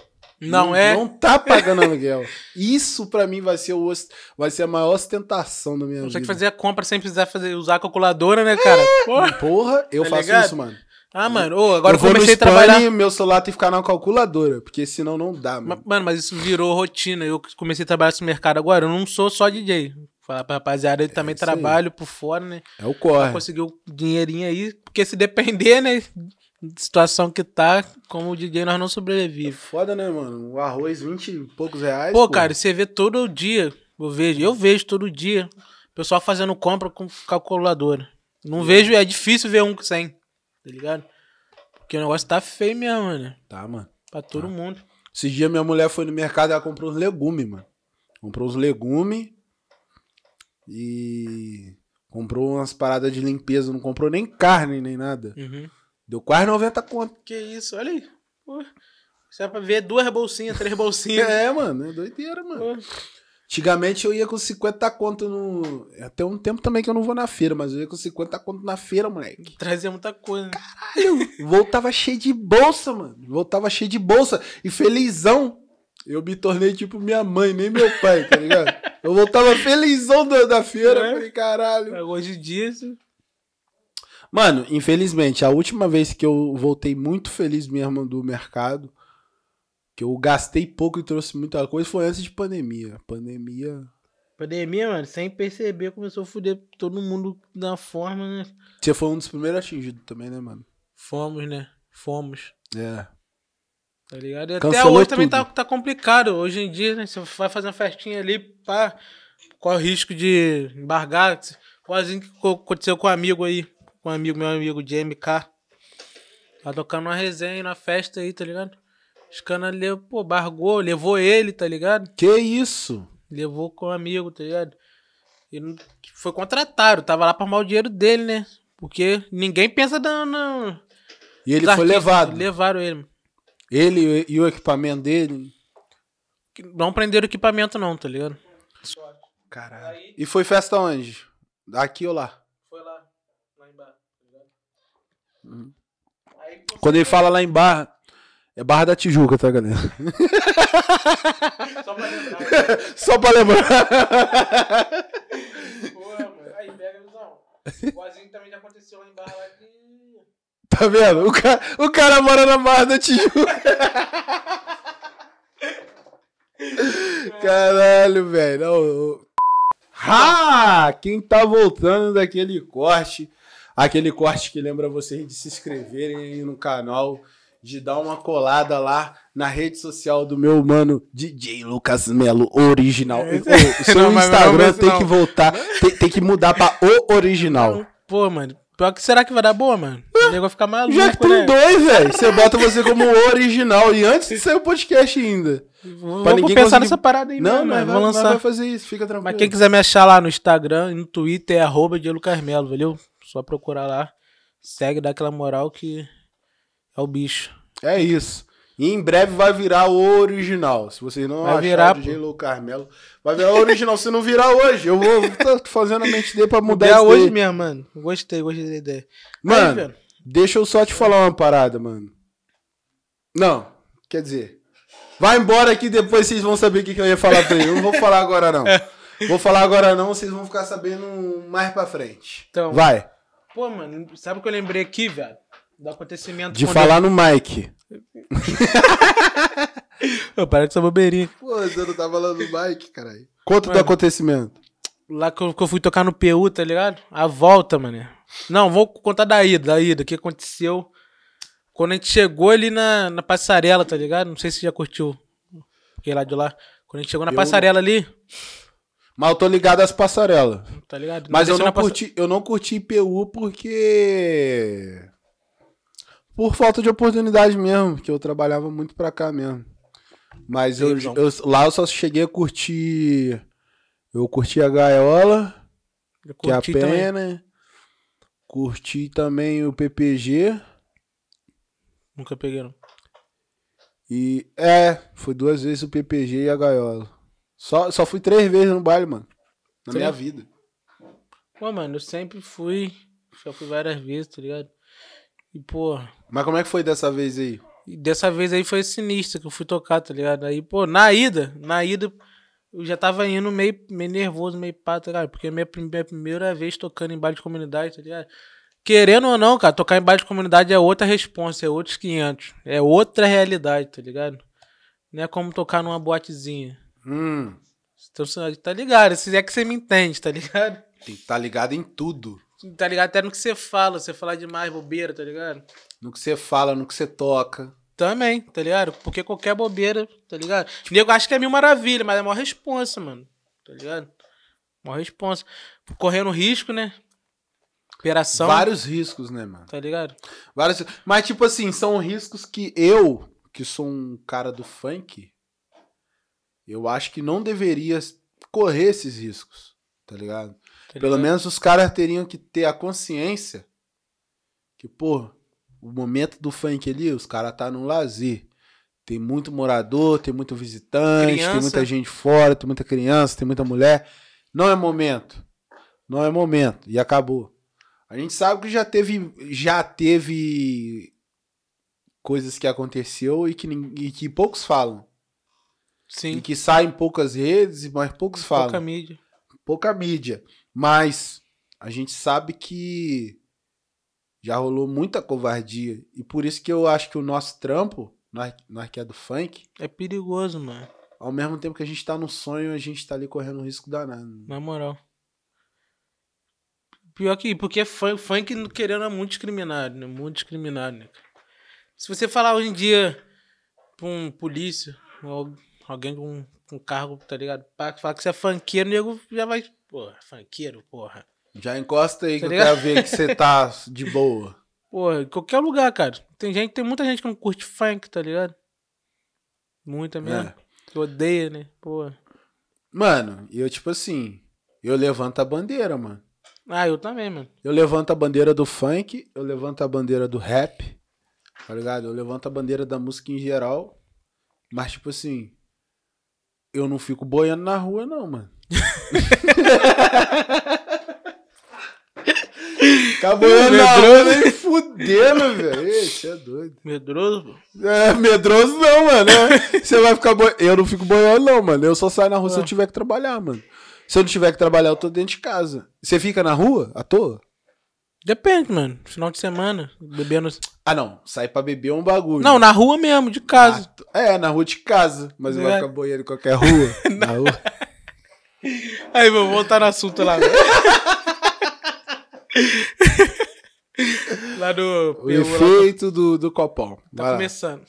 Não, é? Não tá pagando aluguel. Isso pra mim vai ser, o, vai ser a maior ostentação da minha vida. fazer a compra sem precisar fazer, usar a calculadora, né, cara? Porra. Porra, eu Tá faço ligado? isso, mano. Ah, mano, ô, agora eu eu comecei a trabalhar. meu celular tem que ficar na calculadora, porque senão não dá, Ma- mano. Mano, mas isso virou rotina. Eu comecei a trabalhar nesse mercado agora. Eu não sou só DJ. Falar pra rapaziada, eu também isso aí. trabalho por fora, né? É o Pra corre. conseguir o dinheirinho aí. Porque se depender, né? Situação que tá, como DJ, nós não É sobrevivemos. foda, né, mano? O arroz, 20 e poucos reais. Pô, cara, você vê todo dia. Eu vejo, eu vejo todo dia. O pessoal fazendo compra com calculadora. Não vejo, é difícil ver um sem. Tá ligado? Porque o negócio tá feio mesmo, mano. Tá, mano. Pra todo mundo. Esses dias minha mulher foi no mercado e ela comprou uns legumes, mano. Comprou uns legumes e comprou umas paradas de limpeza. Não comprou nem carne, nem nada. Uhum. Deu quase 90 conto. Que isso, olha aí. Pô, Isso é pra ver duas bolsinhas, três bolsinhas. É, mano, é doideira, mano. Pô, Antigamente eu ia com 50 conto no. Até um tempo também que eu não vou na feira, mas eu ia com 50 conto na feira, moleque. Trazia muita coisa. Voltava cheio de bolsa, mano. Voltava cheio de bolsa. E felizão. Eu me tornei tipo minha mãe, nem meu pai, tá ligado? Eu voltava felizão da, da feira. É. Falei, caralho. Hoje em dia, isso- Mano, infelizmente, a última vez que eu voltei muito feliz mesmo do mercado, que eu gastei pouco e trouxe muita coisa, foi antes de pandemia. Pandemia. pandemia, mano, sem perceber, começou a fuder todo mundo da forma, né? Você foi um dos primeiros atingidos também, né, mano? Fomos, né? Fomos. É. Tá ligado? E até hoje também tá, tudo. tá complicado. Hoje em dia, né? Você vai fazer uma festinha ali, pá, qual o risco de embargar? Quase que co- aconteceu com um amigo aí, com um amigo, meu amigo de MK. Tá tocando uma resenha na festa aí, tá ligado? Os caras, pô, bargou, levou ele, tá ligado? Que isso? Levou com um amigo, tá ligado? E foi contratado, tava lá pra arrumar o dinheiro dele, né? Porque ninguém pensa na. na E ele foi artistas. levado. Levaram ele. Ele e o equipamento dele. Não prenderam equipamento, não, tá ligado? Caralho. E foi festa onde? Aqui ou lá, lá embaixo, tá ligado? Uhum. Aí, pô, Quando ele fala lá em Barra, é Barra da Tijuca, tá, galera? só pra lembrar. Só pra lembrar. Porra, mano. Aí, pega a visão. Igualzinho também já aconteceu lá em Barra lá que Tá vendo? O cara, o cara mora na Barra da Tijuca. Caralho, velho. Ah, quem tá voltando daquele corte, aquele corte que lembra vocês de se inscreverem aí no canal, de dar uma colada lá na rede social do meu mano DJ Lucas Melo original. O, o seu não, Instagram não, tem que voltar, tem, tem, que mudar pra o original. Pô, mano, pior que será que vai dar boa, mano? O nego vai ficar maluco, Já que tem né? dois, velho. Você bota você como original e antes de sair o podcast ainda. Vou, pra ninguém pensar conseguir... nessa parada aí, Não, mas vou lançar. vai fazer isso, fica tranquilo. Mas quem quiser me achar lá no Instagram e no Twitter é arroba de Lucas Melo, valeu? Só procurar lá. Segue, dá aquela moral que é o bicho. É isso. E em breve vai virar o original. Se vocês não vai virar, DJ Lu Carmelo, vai virar o original. Se não virar hoje, eu vou fazendo a mente dele pra mudar isso hoje mesmo, mano. Gostei, gostei da ideia. Mano, Aí, deixa eu só te falar uma parada, mano. Não, quer dizer, vai embora aqui depois vocês vão saber o que, que eu ia falar pra ele. Eu não vou falar agora não. Vou falar agora não, vocês vão ficar sabendo mais pra frente. Então, vai. Pô, mano, sabe o que eu lembrei aqui, velho? Do acontecimento. De falar no mic. Eu para com essa bobeirinha. Pô, você não tá falando do Mike, caralho. Conta mano, do acontecimento. Lá que eu, que eu, fui tocar no PU, tá ligado? A volta, mano. Não, vou contar da ida, da ida. O que aconteceu quando a gente chegou ali na, na passarela, tá ligado? Não sei se já curtiu. Fiquei lá de lá. Quando a gente chegou na eu... passarela ali. Mas eu tô ligado às passarelas. Tá ligado? Não Mas eu não, curti, eu não curti PU porque por falta de oportunidade mesmo, que eu trabalhava muito pra cá mesmo. Mas eu, eu, lá eu só cheguei a curtir. Eu curti a gaiola, que é a pena. Também. Curti também o PPG. Nunca peguei, não. E é, foi duas vezes o PPG e a gaiola. Só, só fui três vezes no baile, mano. Na minha vida. Pô, mano, eu sempre fui. Já fui várias vezes, tá ligado? E, pô. Mas como é que foi dessa vez aí? Dessa vez aí foi sinistro que eu fui tocar, tá ligado? Aí, pô, na ida, na ida, eu já tava indo meio, meio nervoso, meio pá, tá ligado? Porque é minha, minha primeira vez tocando em baile de comunidade, tá ligado? Querendo ou não, cara, tocar em baile de comunidade é outra resposta, é outros 500. É outra realidade, tá ligado? Não é como tocar numa boatezinha. Hum. Então, tá ligado? Se é que você me entende, tá ligado? Tem que estar tá ligado em tudo. Tá ligado? Até no que você fala, você falar demais bobeira, tá ligado? No que você fala, no que você toca. Também, tá ligado? Porque qualquer bobeira, tá ligado? Tipo, nego acha que é mil maravilha, mas é maior responsa, mano. Tá ligado? Maior responsa. Correndo risco, né? Operação. Vários riscos, né, mano? Tá ligado? Vários. Mas, tipo assim, são riscos que eu, que sou um cara do funk, eu acho que não deveria correr esses riscos, tá ligado? Tá Pelo menos os caras teriam que ter a consciência que, pô, o momento do funk ali, os caras tá no lazer. Tem muito morador, tem muito visitante, criança. tem muita gente fora, tem muita criança, tem muita mulher. Não é momento. Não é momento. E acabou. A gente sabe que já teve, já teve coisas que aconteceu e que, e que poucos falam. Sim. E que saem poucas redes, mas poucos falam. Pouca mídia. Pouca mídia. Mas a gente sabe que já rolou muita covardia. E por isso que eu acho que o nosso trampo, nós, que é do funk. É perigoso, mano. Ao mesmo tempo que a gente tá no sonho, a gente tá ali correndo um risco danado. Na moral. Pior que, porque funk, funk querendo é muito discriminado, né? Muito discriminado, né? Se você falar hoje em dia pra um polícia, ou alguém com, com cargo, tá ligado? Pra falar que você é funkeiro, o nego já vai Porra, funkeiro, porra. Já encosta aí tá que ligado? eu quero ver que você tá de boa. Porra, em qualquer lugar, cara. Tem gente, tem muita gente que não curte funk, tá ligado? Muita mesmo. É. Que odeia, né? Porra. Mano, eu tipo assim, eu levanto a bandeira, mano. Ah, eu também, mano. Eu levanto a bandeira do funk, eu levanto a bandeira do rap, tá ligado? Eu levanto a bandeira da música em geral. Mas, tipo assim, eu não fico boiando na rua, não, mano. Acabou medroso nem fudendo, velho. Você é doido. Medroso? É, medroso não, mano. É. Você vai ficar boi... Eu não fico boiando, não, mano. Eu só saio na rua se eu ah. tiver que trabalhar, mano. Se eu não tiver que trabalhar, eu tô dentro de casa. Você fica na rua à toa? Depende, mano. Final de semana, bebendo. Ah, não. Sair pra beber é um bagulho. Não, na rua mesmo, de casa. Ah, é, na rua de casa. Mas É. vai ficar boiando em qualquer rua. na rua. Aí, vou voltar no assunto lá. lá do. O Peu, lá efeito do, do copão. Tá Vai lá. começando.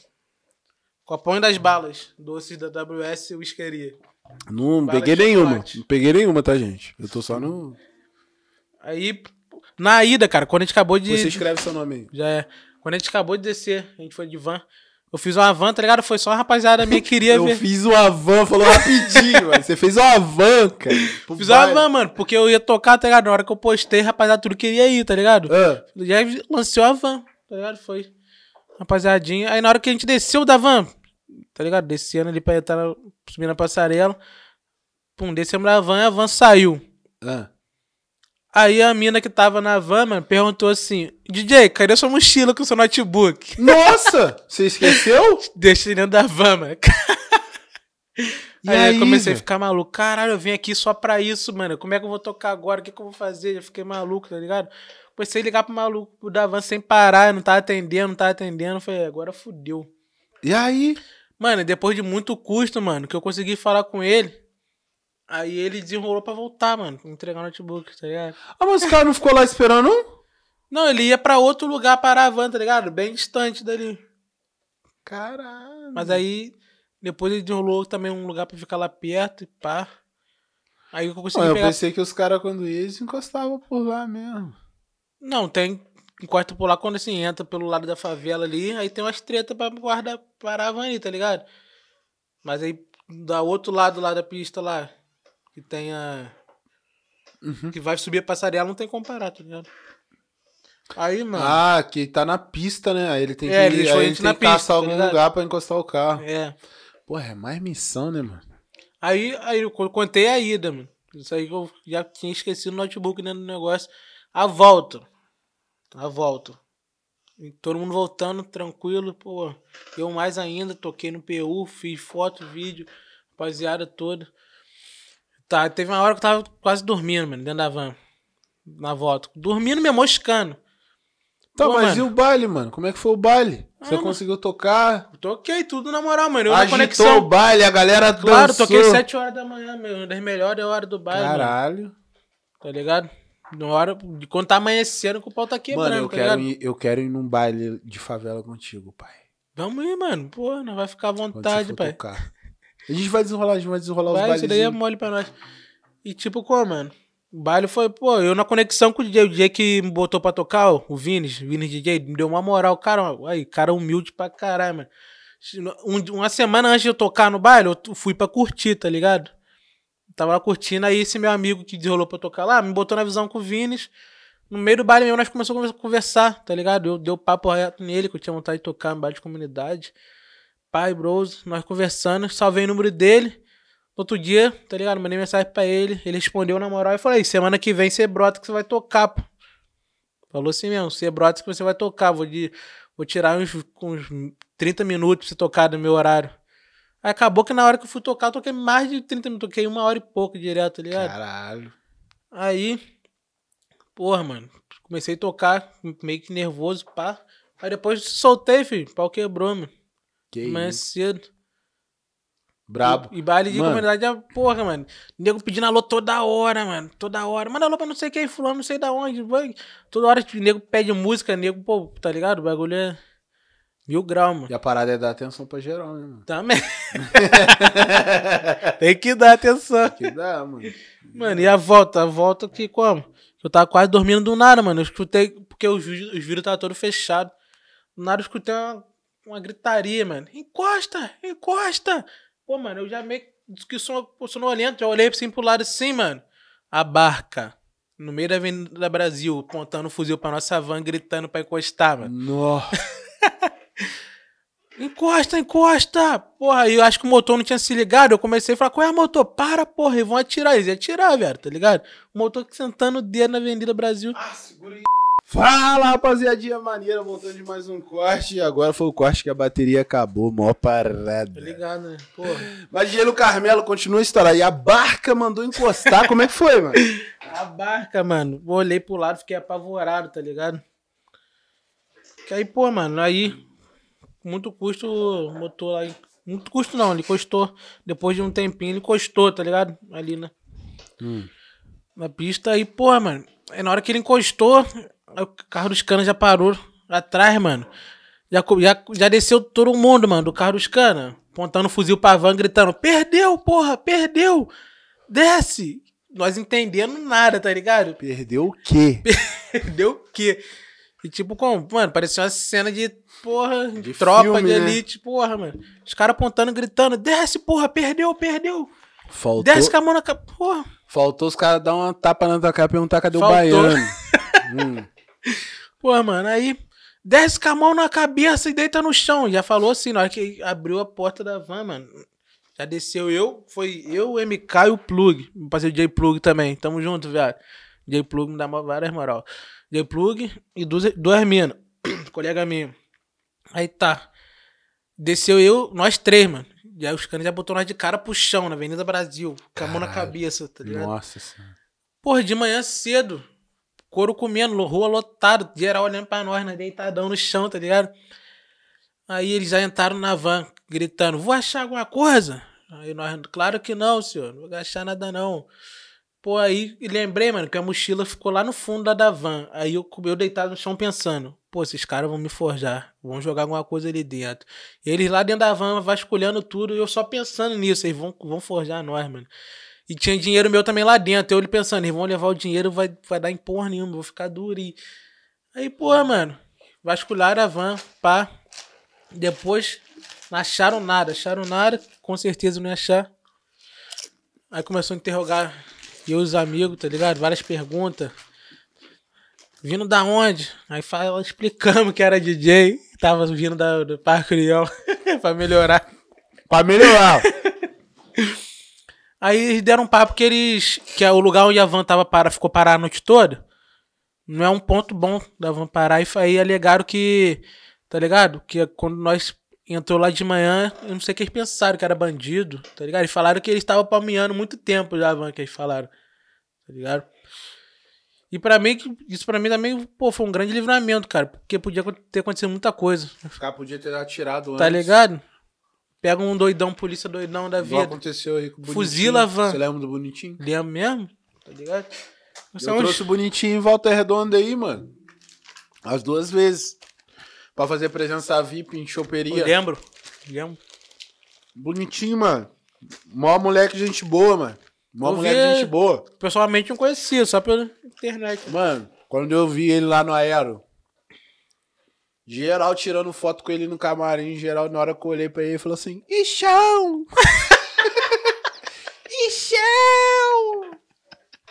Copão das balas. Doces da WS e whiskeria. Não Bala peguei nenhuma. Não peguei nenhuma, tá, gente? Eu tô só no. Aí, na ida, cara, quando a gente acabou de. Você escreve seu nome aí. Já é. Quando a gente acabou de descer, a gente foi de van. Eu fiz uma van, tá ligado? Foi só uma rapaziada minha que queria Eu ver. fiz uma van, falou rapidinho, velho. Você fez uma van, cara. Fiz uma baile. van, mano, porque eu ia tocar, tá ligado? Na hora que eu postei, rapaziada, tudo queria ir, tá ligado? Ah, Já lancei a van, tá ligado? Foi. Rapaziadinha. Aí na hora que a gente desceu da van, tá ligado? Descendo ali pra entrar, na- subindo a passarela. Pum, descemos da van e a van saiu. ah. Aí a mina que tava na van, mano, perguntou assim: DJ, cadê sua mochila com o seu notebook? Nossa! Você esqueceu? Deixei dentro da van, mano. E aí, aí, eu comecei a velho? ficar maluco. Caralho, eu vim aqui só pra isso, mano. Como é que eu vou tocar agora? O que, que eu vou fazer? Já fiquei maluco, tá ligado? Comecei a ligar pro maluco da van sem parar, não tava atendendo, não tava atendendo. Falei, agora fudeu. E aí? Mano, depois de muito custo, mano, que eu consegui falar com ele. Aí ele desenrolou pra voltar, mano, pra entregar o notebook, tá ligado? Ah, mas o cara não ficou lá esperando, não? Não, ele ia pra outro lugar parar a van, tá ligado? Bem distante dali. Caralho. Mas aí, depois ele desenrolou também um lugar pra ficar lá perto e pá. Aí eu consegui Pô, eu pegar. pensei que os caras, quando iam, eles encostavam por lá mesmo. Não, tem. Encosta por lá quando assim entra pelo lado da favela ali, aí tem umas tretas pra guardar, parar a van ali, tá ligado? Mas aí, da outro lado lá da pista lá, que tem a. Uhum. Que vai subir a passarela, não tem como parar, tá ligado? Aí, mano. Ah, que tá na pista, né? Aí ele tem que, É, ele aí ele gente tem na que caçar pista, tá algum lugar pra encostar o carro. É. Porra, é mais missão, né, mano? Aí, aí eu co- contei a ida, mano. Isso aí que eu já tinha esquecido o notebook dentro do negócio. A volta. A volta. E todo mundo voltando tranquilo, pô. Eu mais ainda, toquei no PU, fiz foto, vídeo, rapaziada toda. Tá, teve uma hora que eu tava quase dormindo, mano, dentro da van. Na volta. Dormindo me moscando. Tá, Pô, mas mano. e o baile, mano? Como é que foi o baile? Você Ah, mano. conseguiu tocar? Toquei tudo na moral, mano. Eu Agitou conexão. o baile, a galera Claro, dançou. toquei 7 horas da manhã, meu. Uma das melhores horas do baile, mano. Caralho. Tá ligado? Na hora quando tá amanhecendo que o pau tá quebrando, Mano, eu tá quero, ir, eu quero ir num baile de favela contigo, pai. Vamos ir, mano. Pô, não vai ficar à vontade, você pai. tocar. A gente vai desenrolar, a gente vai desenrolar os Vai, bailes. isso daí é mole pra nós. E tipo, como, mano? O baile foi, pô, eu na conexão com o DJ, o DJ que me botou pra tocar, ó, o Vinis, Vinis DJ, me deu uma moral, cara, aí, cara humilde pra caralho, mano. Um- uma semana antes de eu tocar no baile, eu fui pra curtir, tá ligado? Tava lá curtindo, aí esse meu amigo que desenrolou pra eu tocar lá, me botou na visão com o Vinis. No meio do baile mesmo, nós começamos a conversar, tá ligado? Eu dei o papo reto nele, que eu tinha vontade de tocar no baile de comunidade. Pai, bros, nós conversando, salvei o número dele. No outro dia, tá ligado? Mandei mensagem pra ele, ele respondeu na moral e falei, semana que vem você brota que você vai tocar, pô. Falou assim mesmo, você brota que você vai tocar, vou, de, vou tirar uns, uns 30 minutos pra você tocar no meu horário. Aí acabou que na hora que eu fui tocar, eu toquei mais de 30 minutos, toquei uma hora e pouco direto, tá ligado? Caralho. Aí, porra, mano, comecei a tocar, meio que nervoso, pá. Aí depois soltei, filho, o pau quebrou, mano. Que Amanhã isso. cedo. Brabo. E, e baile de Mano. comunidade é porra, mano. Nego pedindo alô toda hora, mano. Toda hora. Manda alô pra não sei quem, fulano, não sei da onde. Vai. Toda hora o nego pede música, nego, pô, tá ligado? O bagulho é mil grau, mano. E a parada é dar atenção pra geral, né, mano? Também. Tem que dar atenção. Que dá, mano. Mano, e a volta? A volta que como? Eu tava quase dormindo do nada, mano. Eu escutei, porque os, os vidros estavam todos fechados. Do nada eu escutei uma, uma gritaria, mano. Encosta! Encosta! Pô, mano, eu já meio que son, sonolento. Já olhei assim pro lado assim, mano. A barca. No meio da Avenida Brasil, apontando o fuzil pra nossa van, gritando pra encostar, mano. Nossa. Encosta, encosta! Porra, aí eu acho que o motor não tinha se ligado. Eu comecei a falar, qual é, motor? Para, porra, eles vão atirar. Eles iam atirar, velho, tá ligado? O motor sentando o dedo na Avenida Brasil. Ah, segura aí. Fala, rapaziadinha maneira, voltando de mais um corte. Agora foi o corte que a bateria acabou, mó parada. Tá ligado, né? Porra. Mas Gelo Carmelo continua a história. E a barca mandou encostar. Como é que foi, mano? A barca, mano. Olhei pro lado, fiquei apavorado, tá ligado? Que aí, pô, mano, aí. Muito custo, o motor lá. Muito custo não, ele encostou. Depois de um tempinho, ele encostou, tá ligado? Ali, né? Hum. Na pista. Aí, pô, mano. Aí na hora que ele encostou, o carro dos canas já parou atrás, mano. Já, já, já desceu todo mundo, mano, do carro dos canas. Apontando o fuzil pra van, gritando: Perdeu, porra, perdeu! Desce! Nós entendendo nada, tá ligado? Perdeu o quê? Perdeu o quê? E tipo, como? Mano, parecia uma cena de, porra, de, tropa, filme, de né? elite, porra, mano. Os caras apontando, gritando, desce, porra, perdeu, perdeu. Faltou, Desce com a mão na cara, porra. faltou os caras dar uma tapa na tua cara e perguntar cadê Faltou. o baiano. Hum. Porra, mano, aí desce com a mão na cabeça e deita no chão. Já falou assim, na hora que abriu a porta da van, mano. Já desceu eu, foi eu, o MK e o Plug. Meu parceiro J Plug também. Tamo junto, viado. J Plug me dá várias moral. J Plug e duas, duas minas. Colega minha. Aí tá. Desceu eu, nós três, mano. E aí os caras já botou nós de cara pro chão, na Avenida Brasil. Com a mão na cabeça, tá ligado? Nossa senhora. Porra, de manhã cedo, couro comendo, rua lotado, geral olhando pra nós, né, deitadão no chão, tá ligado? Aí eles já entraram na van, gritando, vou achar alguma coisa? Aí nós, claro que não, senhor, não vou achar nada não. Pô, aí lembrei, mano, que a mochila ficou lá no fundo da, da van. Aí eu, eu deitado no chão pensando, pô, esses caras vão me forjar, vão jogar alguma coisa ali dentro. E eles lá dentro da van vasculhando tudo, eu só pensando nisso, eles vão, vão forjar nós, mano. E tinha dinheiro meu também lá dentro. Eu ele pensando, eles vão levar o dinheiro, vai, vai dar em porra nenhuma, vou ficar duro. E... Aí, porra, mano, vasculharam a van, pá. Depois não acharam nada, acharam nada, com certeza não ia achar. Aí começou a interrogar eu e os amigos, tá ligado? Várias perguntas. Vindo da onde? Aí fala, explicamos que era DJ, tava vindo da, do Parque União pra melhorar. Pra melhorar. Aí eles deram um papo que eles. Que é o lugar onde a van tava para, ficou parada a noite toda. Não é um ponto bom da van parar. E aí alegaram que. Tá ligado? Que quando nós entrou lá de manhã, eu não sei o que eles pensaram, que era bandido, tá ligado? E falaram que eles estavam palmeando muito tempo já a van que eles falaram. Tá ligado? E pra mim, isso pra mim também, pô, foi um grande livramento, cara. Porque podia ter acontecido muita coisa. Os caras podiam ter atirado Tá antes. ligado? Pega um doidão, polícia doidão da vida. aconteceu aí com o Bonitinho. Fuzila a van. Você lembra do Bonitinho? Lembra mesmo? Tá ligado? Você é Eu um trouxe o Bonitinho em Volta Redonda aí, mano. As duas vezes. Pra fazer presença VIP em Eu choperia. lembro. Lembro. Bonitinho, mano. Mó moleque, gente boa, mano. Mó Eu moleque, vi- gente boa. Pessoalmente não conhecia, só pela internet. Mano, quando eu vi ele lá no Aero, geral tirando foto com ele no camarim, geral, na hora que eu olhei pra ele, falou assim: Ixão! Ixão!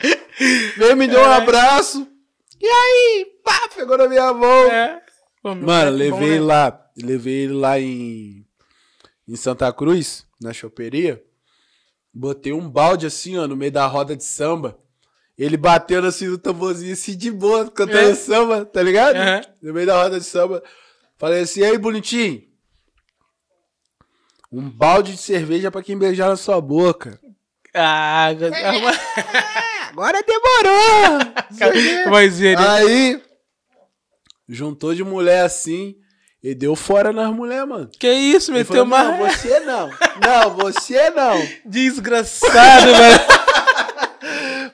Veio, me deu um Caralho. abraço. E aí? Pá, pegou na minha mão. É. Pô, Mano, bom, levei né? ele lá, levei ele lá em, em Santa Cruz, na choperia. Botei um balde assim, ó, no meio da roda de samba. Ele batendo assim no tamborzinho, assim, de boa, cantando É. samba, tá ligado? Aham. No meio da roda de samba. Falei assim, e aí, bonitinho? Um balde de cerveja pra quem beijar na sua boca. Ah, Agora demorou! mas ele. aí, juntou de mulher assim, e deu fora nas mulheres, mano. que isso, meteu uma. Não, você não. Não, você não. Desgraçado, mano.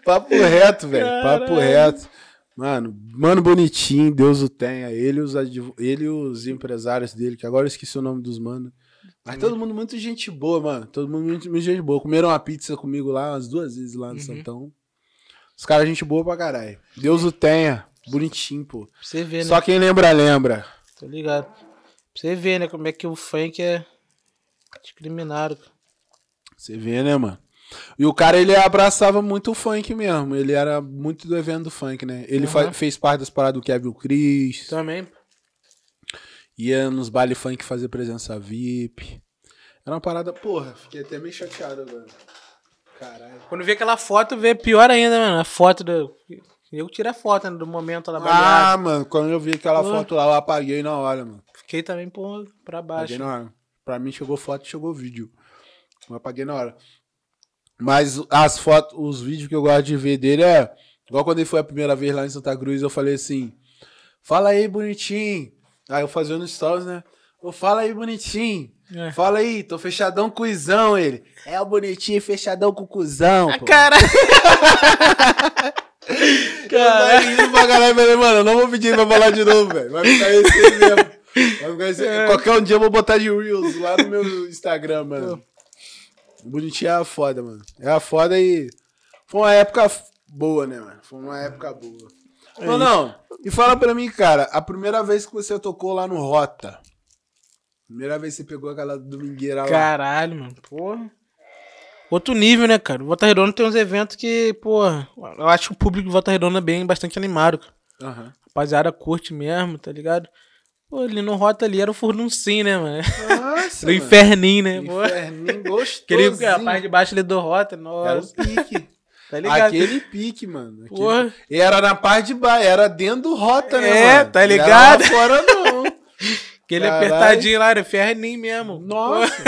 Papo reto, velho. Papo reto. Mano, mano bonitinho, Deus o tenha. Ele e os, ele e os empresários dele, que agora eu esqueci o nome dos manos. Mas todo mundo muito gente boa, mano. Todo mundo muito, muito gente boa. Comeram uma pizza comigo lá umas duas vezes lá no Uhum. Santão. Os caras, gente boa pra caralho. Deus o tenha. Bonitinho, pô. Pra você ver, né? Só quem lembra, lembra. Tô ligado. Pra você ver, né? Como é que o funk é discriminado. Você vê, né, mano? E o cara, ele abraçava muito o funk mesmo. Ele era muito do evento do funk, né? Ele Uhum. fez parte das paradas do Kevin Chris. Também. Ia nos baile funk fazer presença VIP. Era uma parada, porra, fiquei até meio chateado agora. Caralho. Quando vê aquela foto, vê pior ainda, mano. A foto do. Eu tirei foto né, do momento lá Ah, mano, quando eu vi aquela Pô. foto lá, eu apaguei na hora, mano. Fiquei também pô, pra baixo. Apaguei na hora. Pra mim chegou foto e chegou vídeo. Eu apaguei na hora. Mas as fotos, os vídeos que eu gosto de ver dele é. Igual quando ele foi a primeira vez lá em Santa Cruz, eu falei assim: Fala aí, bonitinho. Aí eu fazendo stories, né? Ô, fala aí, bonitinho. É. Fala aí, tô fechadão com cuzão, ele. É o bonitinho fechadão com cuzão. Ah, cara. Caralho, pra caralho, falei, mano, eu não vou pedir pra falar de novo, velho. Vai ficar esse mesmo. Vai ficar esse... É. Qualquer um dia eu vou botar de Reels lá no meu Instagram, mano. Bonitinho é a foda, mano. É a foda e. Foi uma época boa, né, mano? Foi uma época boa. É não, não. E fala pra mim, cara, a primeira vez que você tocou lá no Rota. Primeira vez que você pegou aquela domingueira lá. Caralho, mano. Porra. Outro nível, né, cara? Volta Redonda tem uns eventos que, porra, eu acho que o público de Volta Redonda é bem bastante animado, cara. Uhum. Rapaziada curte mesmo, tá ligado? Pô, ali no Rota ali era o furduncinho, né, mano? Nossa, do inferninho, né? Inferninho gostoso. Aquele, a parte de baixo ali do Rota, nossa. Era o pique. Tá ligado? Aquele pique, mano. Aquele... Porra. E era na parte de baixo, era dentro do Rota, né, é, mano? tá ligado? Não era fora, não. Aquele Carai. apertadinho lá, era ferninho mesmo. Nossa.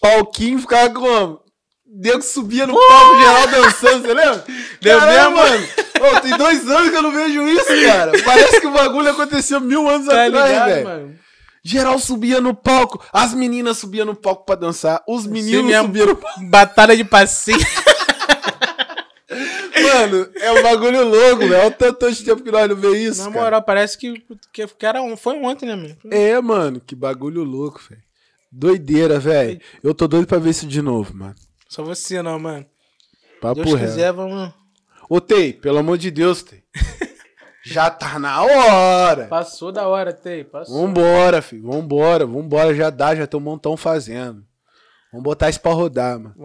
Palquinho ficava como? Nego subia no palco geral dançando, você lembra? Deu mesmo, mano. Oh, tem dois anos que eu não vejo isso, cara. Parece que o bagulho aconteceu mil anos tá atrás, velho. Geral subia no palco, as meninas subiam no palco pra dançar, os meninos subiam no palco. Batalha de passinho. Mano, é um bagulho louco, velho. Olha o tanto de tempo que nós não vê isso. Na moral, parece que, que, que era um, foi ontem, né, mano? É, mano, que bagulho louco, velho. Doideira, velho. Eu tô doido pra ver isso de novo, mano. Só você não, mano. Papo Deus real. quiser, vamos. Ô, Tei, pelo amor de Deus, Tei. já tá na hora. Passou da hora, Tei. Passou. Vambora, filho. Vambora. Vambora. Já dá, já tem um montão fazendo. Vamos botar isso pra rodar, mano.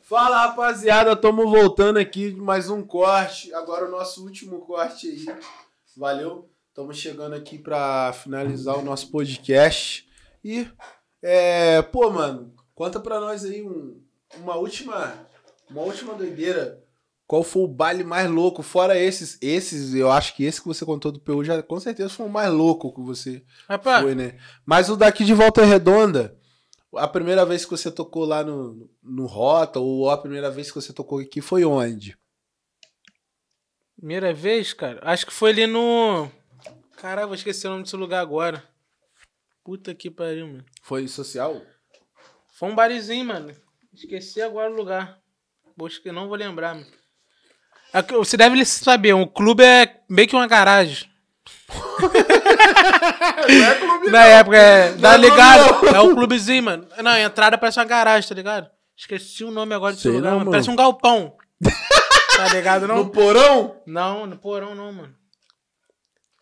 Fala, rapaziada. Tamo voltando aqui de mais um corte. Agora o nosso último corte aí. Valeu? Estamos chegando aqui para finalizar o nosso podcast. E, é, pô, mano, conta pra nós aí um, uma última, uma última doideira. Qual foi o baile mais louco? Fora esses, esses, eu acho que esse que você contou do PU já com certeza foi o mais louco que você Rapaz. foi, né? Mas o daqui de Volta Redonda, a primeira vez que você tocou lá no, no Rota, ou a primeira vez que você tocou aqui foi onde? Primeira vez, cara? Acho que foi ali no. Caralho, vou esquecer o nome desse lugar agora. Puta que pariu, mano. Foi social? Foi um barizinho, mano. Esqueci agora o lugar. que não vou lembrar, mano. É você deve saber, o clube é meio que uma garagem. não é clube, Na não. época, é. Não tá é ligado? É um clubezinho, mano. Não, a entrada parece uma garagem, tá ligado? Esqueci o nome agora desse lugar, não, Parece um galpão. tá ligado, não? No porão? Não, no porão não, mano.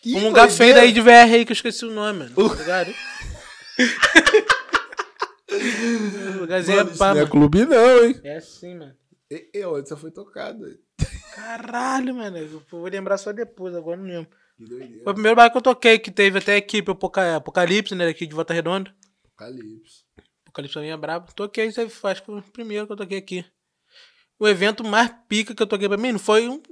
Que um lugar feio daí de VR aí que eu esqueci o nome, mano. Uh. Tá ligado? lugarzinho mano, é pá, não é clube não, hein? É sim, mano. E, e onde você foi tocado? Caralho, mano. Eu vou lembrar só depois, agora não lembro. Foi o primeiro bairro que eu toquei, que teve até a equipe Apocalipse, né? Aqui de Volta Redonda. Apocalipse. Apocalipse também é brabo. Toquei, acho que foi o primeiro que eu toquei aqui. O evento mais pica que eu toquei pra mim não foi um.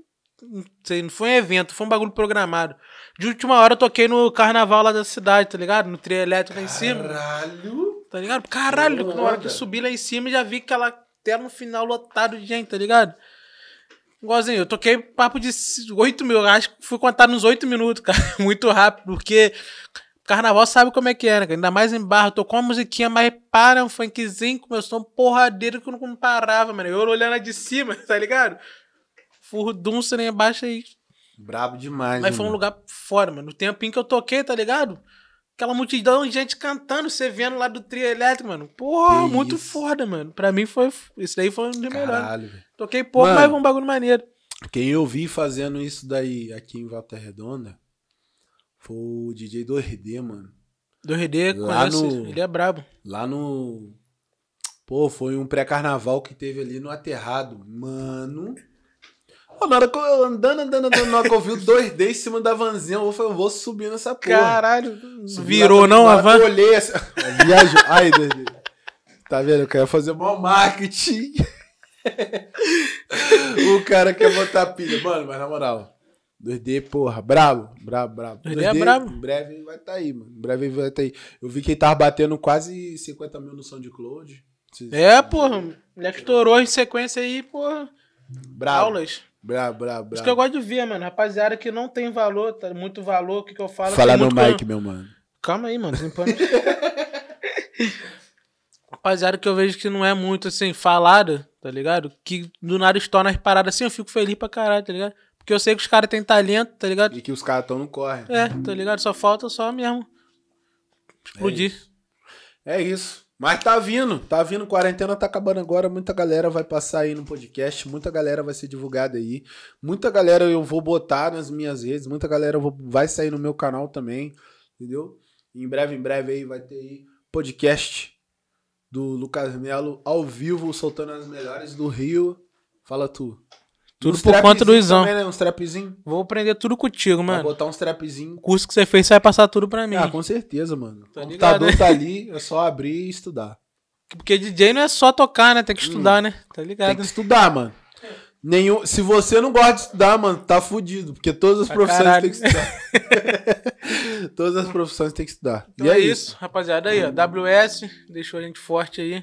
Não sei, não foi um evento, foi um bagulho programado. De última hora eu toquei no carnaval lá da cidade, tá ligado? No trio elétrico lá em cima. Caralho! Tá ligado? Caralho, na hora que eu subi lá em cima já vi aquela tela no final lotado de gente, tá ligado? Igualzinho, eu toquei papo de 8 mil, acho que fui contar nos 8 minutos, cara. Muito rápido, porque carnaval sabe como é que é, né? Ainda mais em barra. Tocou uma musiquinha, mas para, um funkzinho, começou um porradeiro que eu não parava, mano. Eu olhando de cima, tá ligado? Furdunça nem embaixo aí. Brabo demais, Mas foi um lugar fora, mano. No tempinho que eu toquei, tá ligado? Aquela multidão de gente cantando, você vendo lá do trio elétrico, mano. Porra, que muito isso? foda, mano. Pra mim foi. Isso daí foi um dos melhores. Toquei pouco, mano, mas foi um bagulho maneiro. Quem eu vi fazendo isso daí aqui em Volta Redonda foi o DJ 2D, mano. 2D, lá conhece, no, ele é brabo. Lá no. Pô, foi um pré-carnaval que teve ali no Aterrado. Mano. Pô, na hora que eu andando, andando, andando, na hora que eu vi o 2D em cima da vanzinha, eu falei, eu vou subir nessa porra. Caralho, virou não a van? Eu olhei essa. Viajou. Aí, 2D. Tá vendo? Eu quero fazer bom marketing. o cara quer botar pilha. Mano, mas na moral. 2D, porra, brabo, brabo, brabo. 2D é brabo. Em breve vai estar tá aí, mano. Em breve vai estar tá aí. Eu vi que ele tava batendo quase 50 mil no SoundCloud. É, porra. Moleque estourou em sequência aí, porra. Brabo. Aulas. Brabo, brabo, brabo. Isso que eu gosto de ver, mano. Rapaziada que não tem valor, tá muito valor, o que, que eu falo. Fala no mic, meu mano. Calma aí, mano. Limpando. Rapaziada que eu vejo que não é muito assim, falada, tá ligado? Que do nada estoura as paradas assim, eu fico feliz pra caralho, tá ligado? Porque eu sei que os caras têm talento, tá ligado? E que os caras tão no corre. É, tá ligado? Só falta só mesmo explodir. É isso. É isso. Mas tá vindo, tá vindo. Quarentena tá acabando agora. Muita galera vai passar aí no podcast. Muita galera vai ser divulgada aí. Muita galera eu vou botar nas minhas redes. Muita galera vou, vai sair no meu canal também. Entendeu? Em breve, em breve aí vai ter aí podcast do Lucas Melo ao vivo, soltando as melhores do Rio. Fala tu. Tudo uns por conta do Izão. Também, né? Uns trapzinho. Vou aprender tudo contigo, mano. Vou botar uns trapzinho. O curso que você fez, você vai passar tudo pra mim. Ah, com certeza, mano. Tá o computador ligado, né? tá ali, é só abrir e estudar. Porque DJ não é só tocar, né? Tem que estudar, hum, né? Tá ligado? Tem que estudar, mano. Nenhum, se você não gosta de estudar, mano, tá fudido. Porque todas as ah, profissões tem que estudar. todas as profissões tem que estudar. Então e é, é isso, isso, rapaziada. Aí, ó. WS deixou a gente forte aí.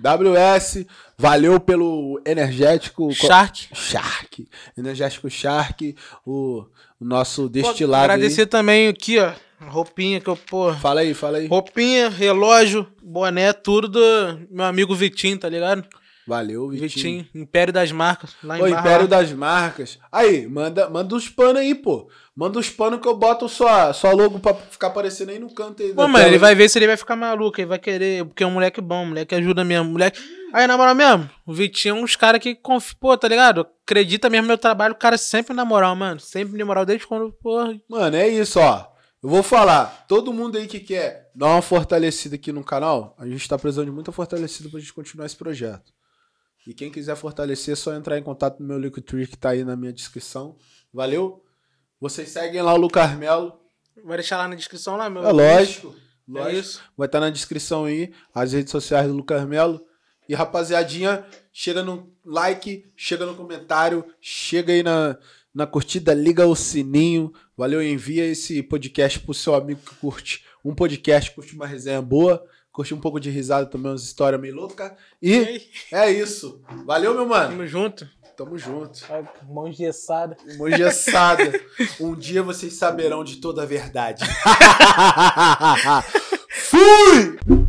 WS, valeu pelo energético. Shark. Shark. Energético Shark, o, o nosso destilado. Pô, agradecer aí. também aqui, ó. Roupinha que eu, pô. Fala aí, fala aí. Roupinha, relógio, boné, tudo do meu amigo Vitinho, tá ligado? Valeu, Vitinho. Vitinho, Império das Marcas. Lá em Ô, Império das Marcas. Aí, manda, manda uns panos aí, pô. Manda uns panos que eu boto só, só logo pra ficar aparecendo aí no canto aí. Pô, mano, ele vai ver se ele vai ficar maluco, ele vai querer, porque é um moleque bom, moleque ajuda mesmo, moleque... Aí, na moral mesmo, o Vitinho é uns caras que, conf... pô, tá ligado? Acredita mesmo no meu trabalho, o cara sempre na moral, mano. Sempre na moral, desde quando, porra... Mano, é isso, ó. Eu vou falar, todo mundo aí que quer dar uma fortalecida aqui no canal, a gente tá precisando de muita fortalecida pra gente continuar esse projeto. E quem quiser fortalecer, é só entrar em contato no meu Linktree que tá aí na minha descrição. Valeu? Vocês seguem lá o Lu Carmelo. Vai deixar lá na descrição lá, meu. É lógico. lógico. É isso. Vai estar tá na descrição aí as redes sociais do Lu Carmelo. E rapaziadinha, chega no like, chega no comentário, chega aí na, na curtida, liga o sininho. Valeu, envia esse podcast pro seu amigo que curte um podcast, curte uma resenha boa curti um pouco de risada também, umas histórias meio loucas. E é isso. Valeu, meu mano. Tamo junto. Tamo junto. Mão engessada. Mão engessada. um dia vocês saberão de toda a verdade. Fui!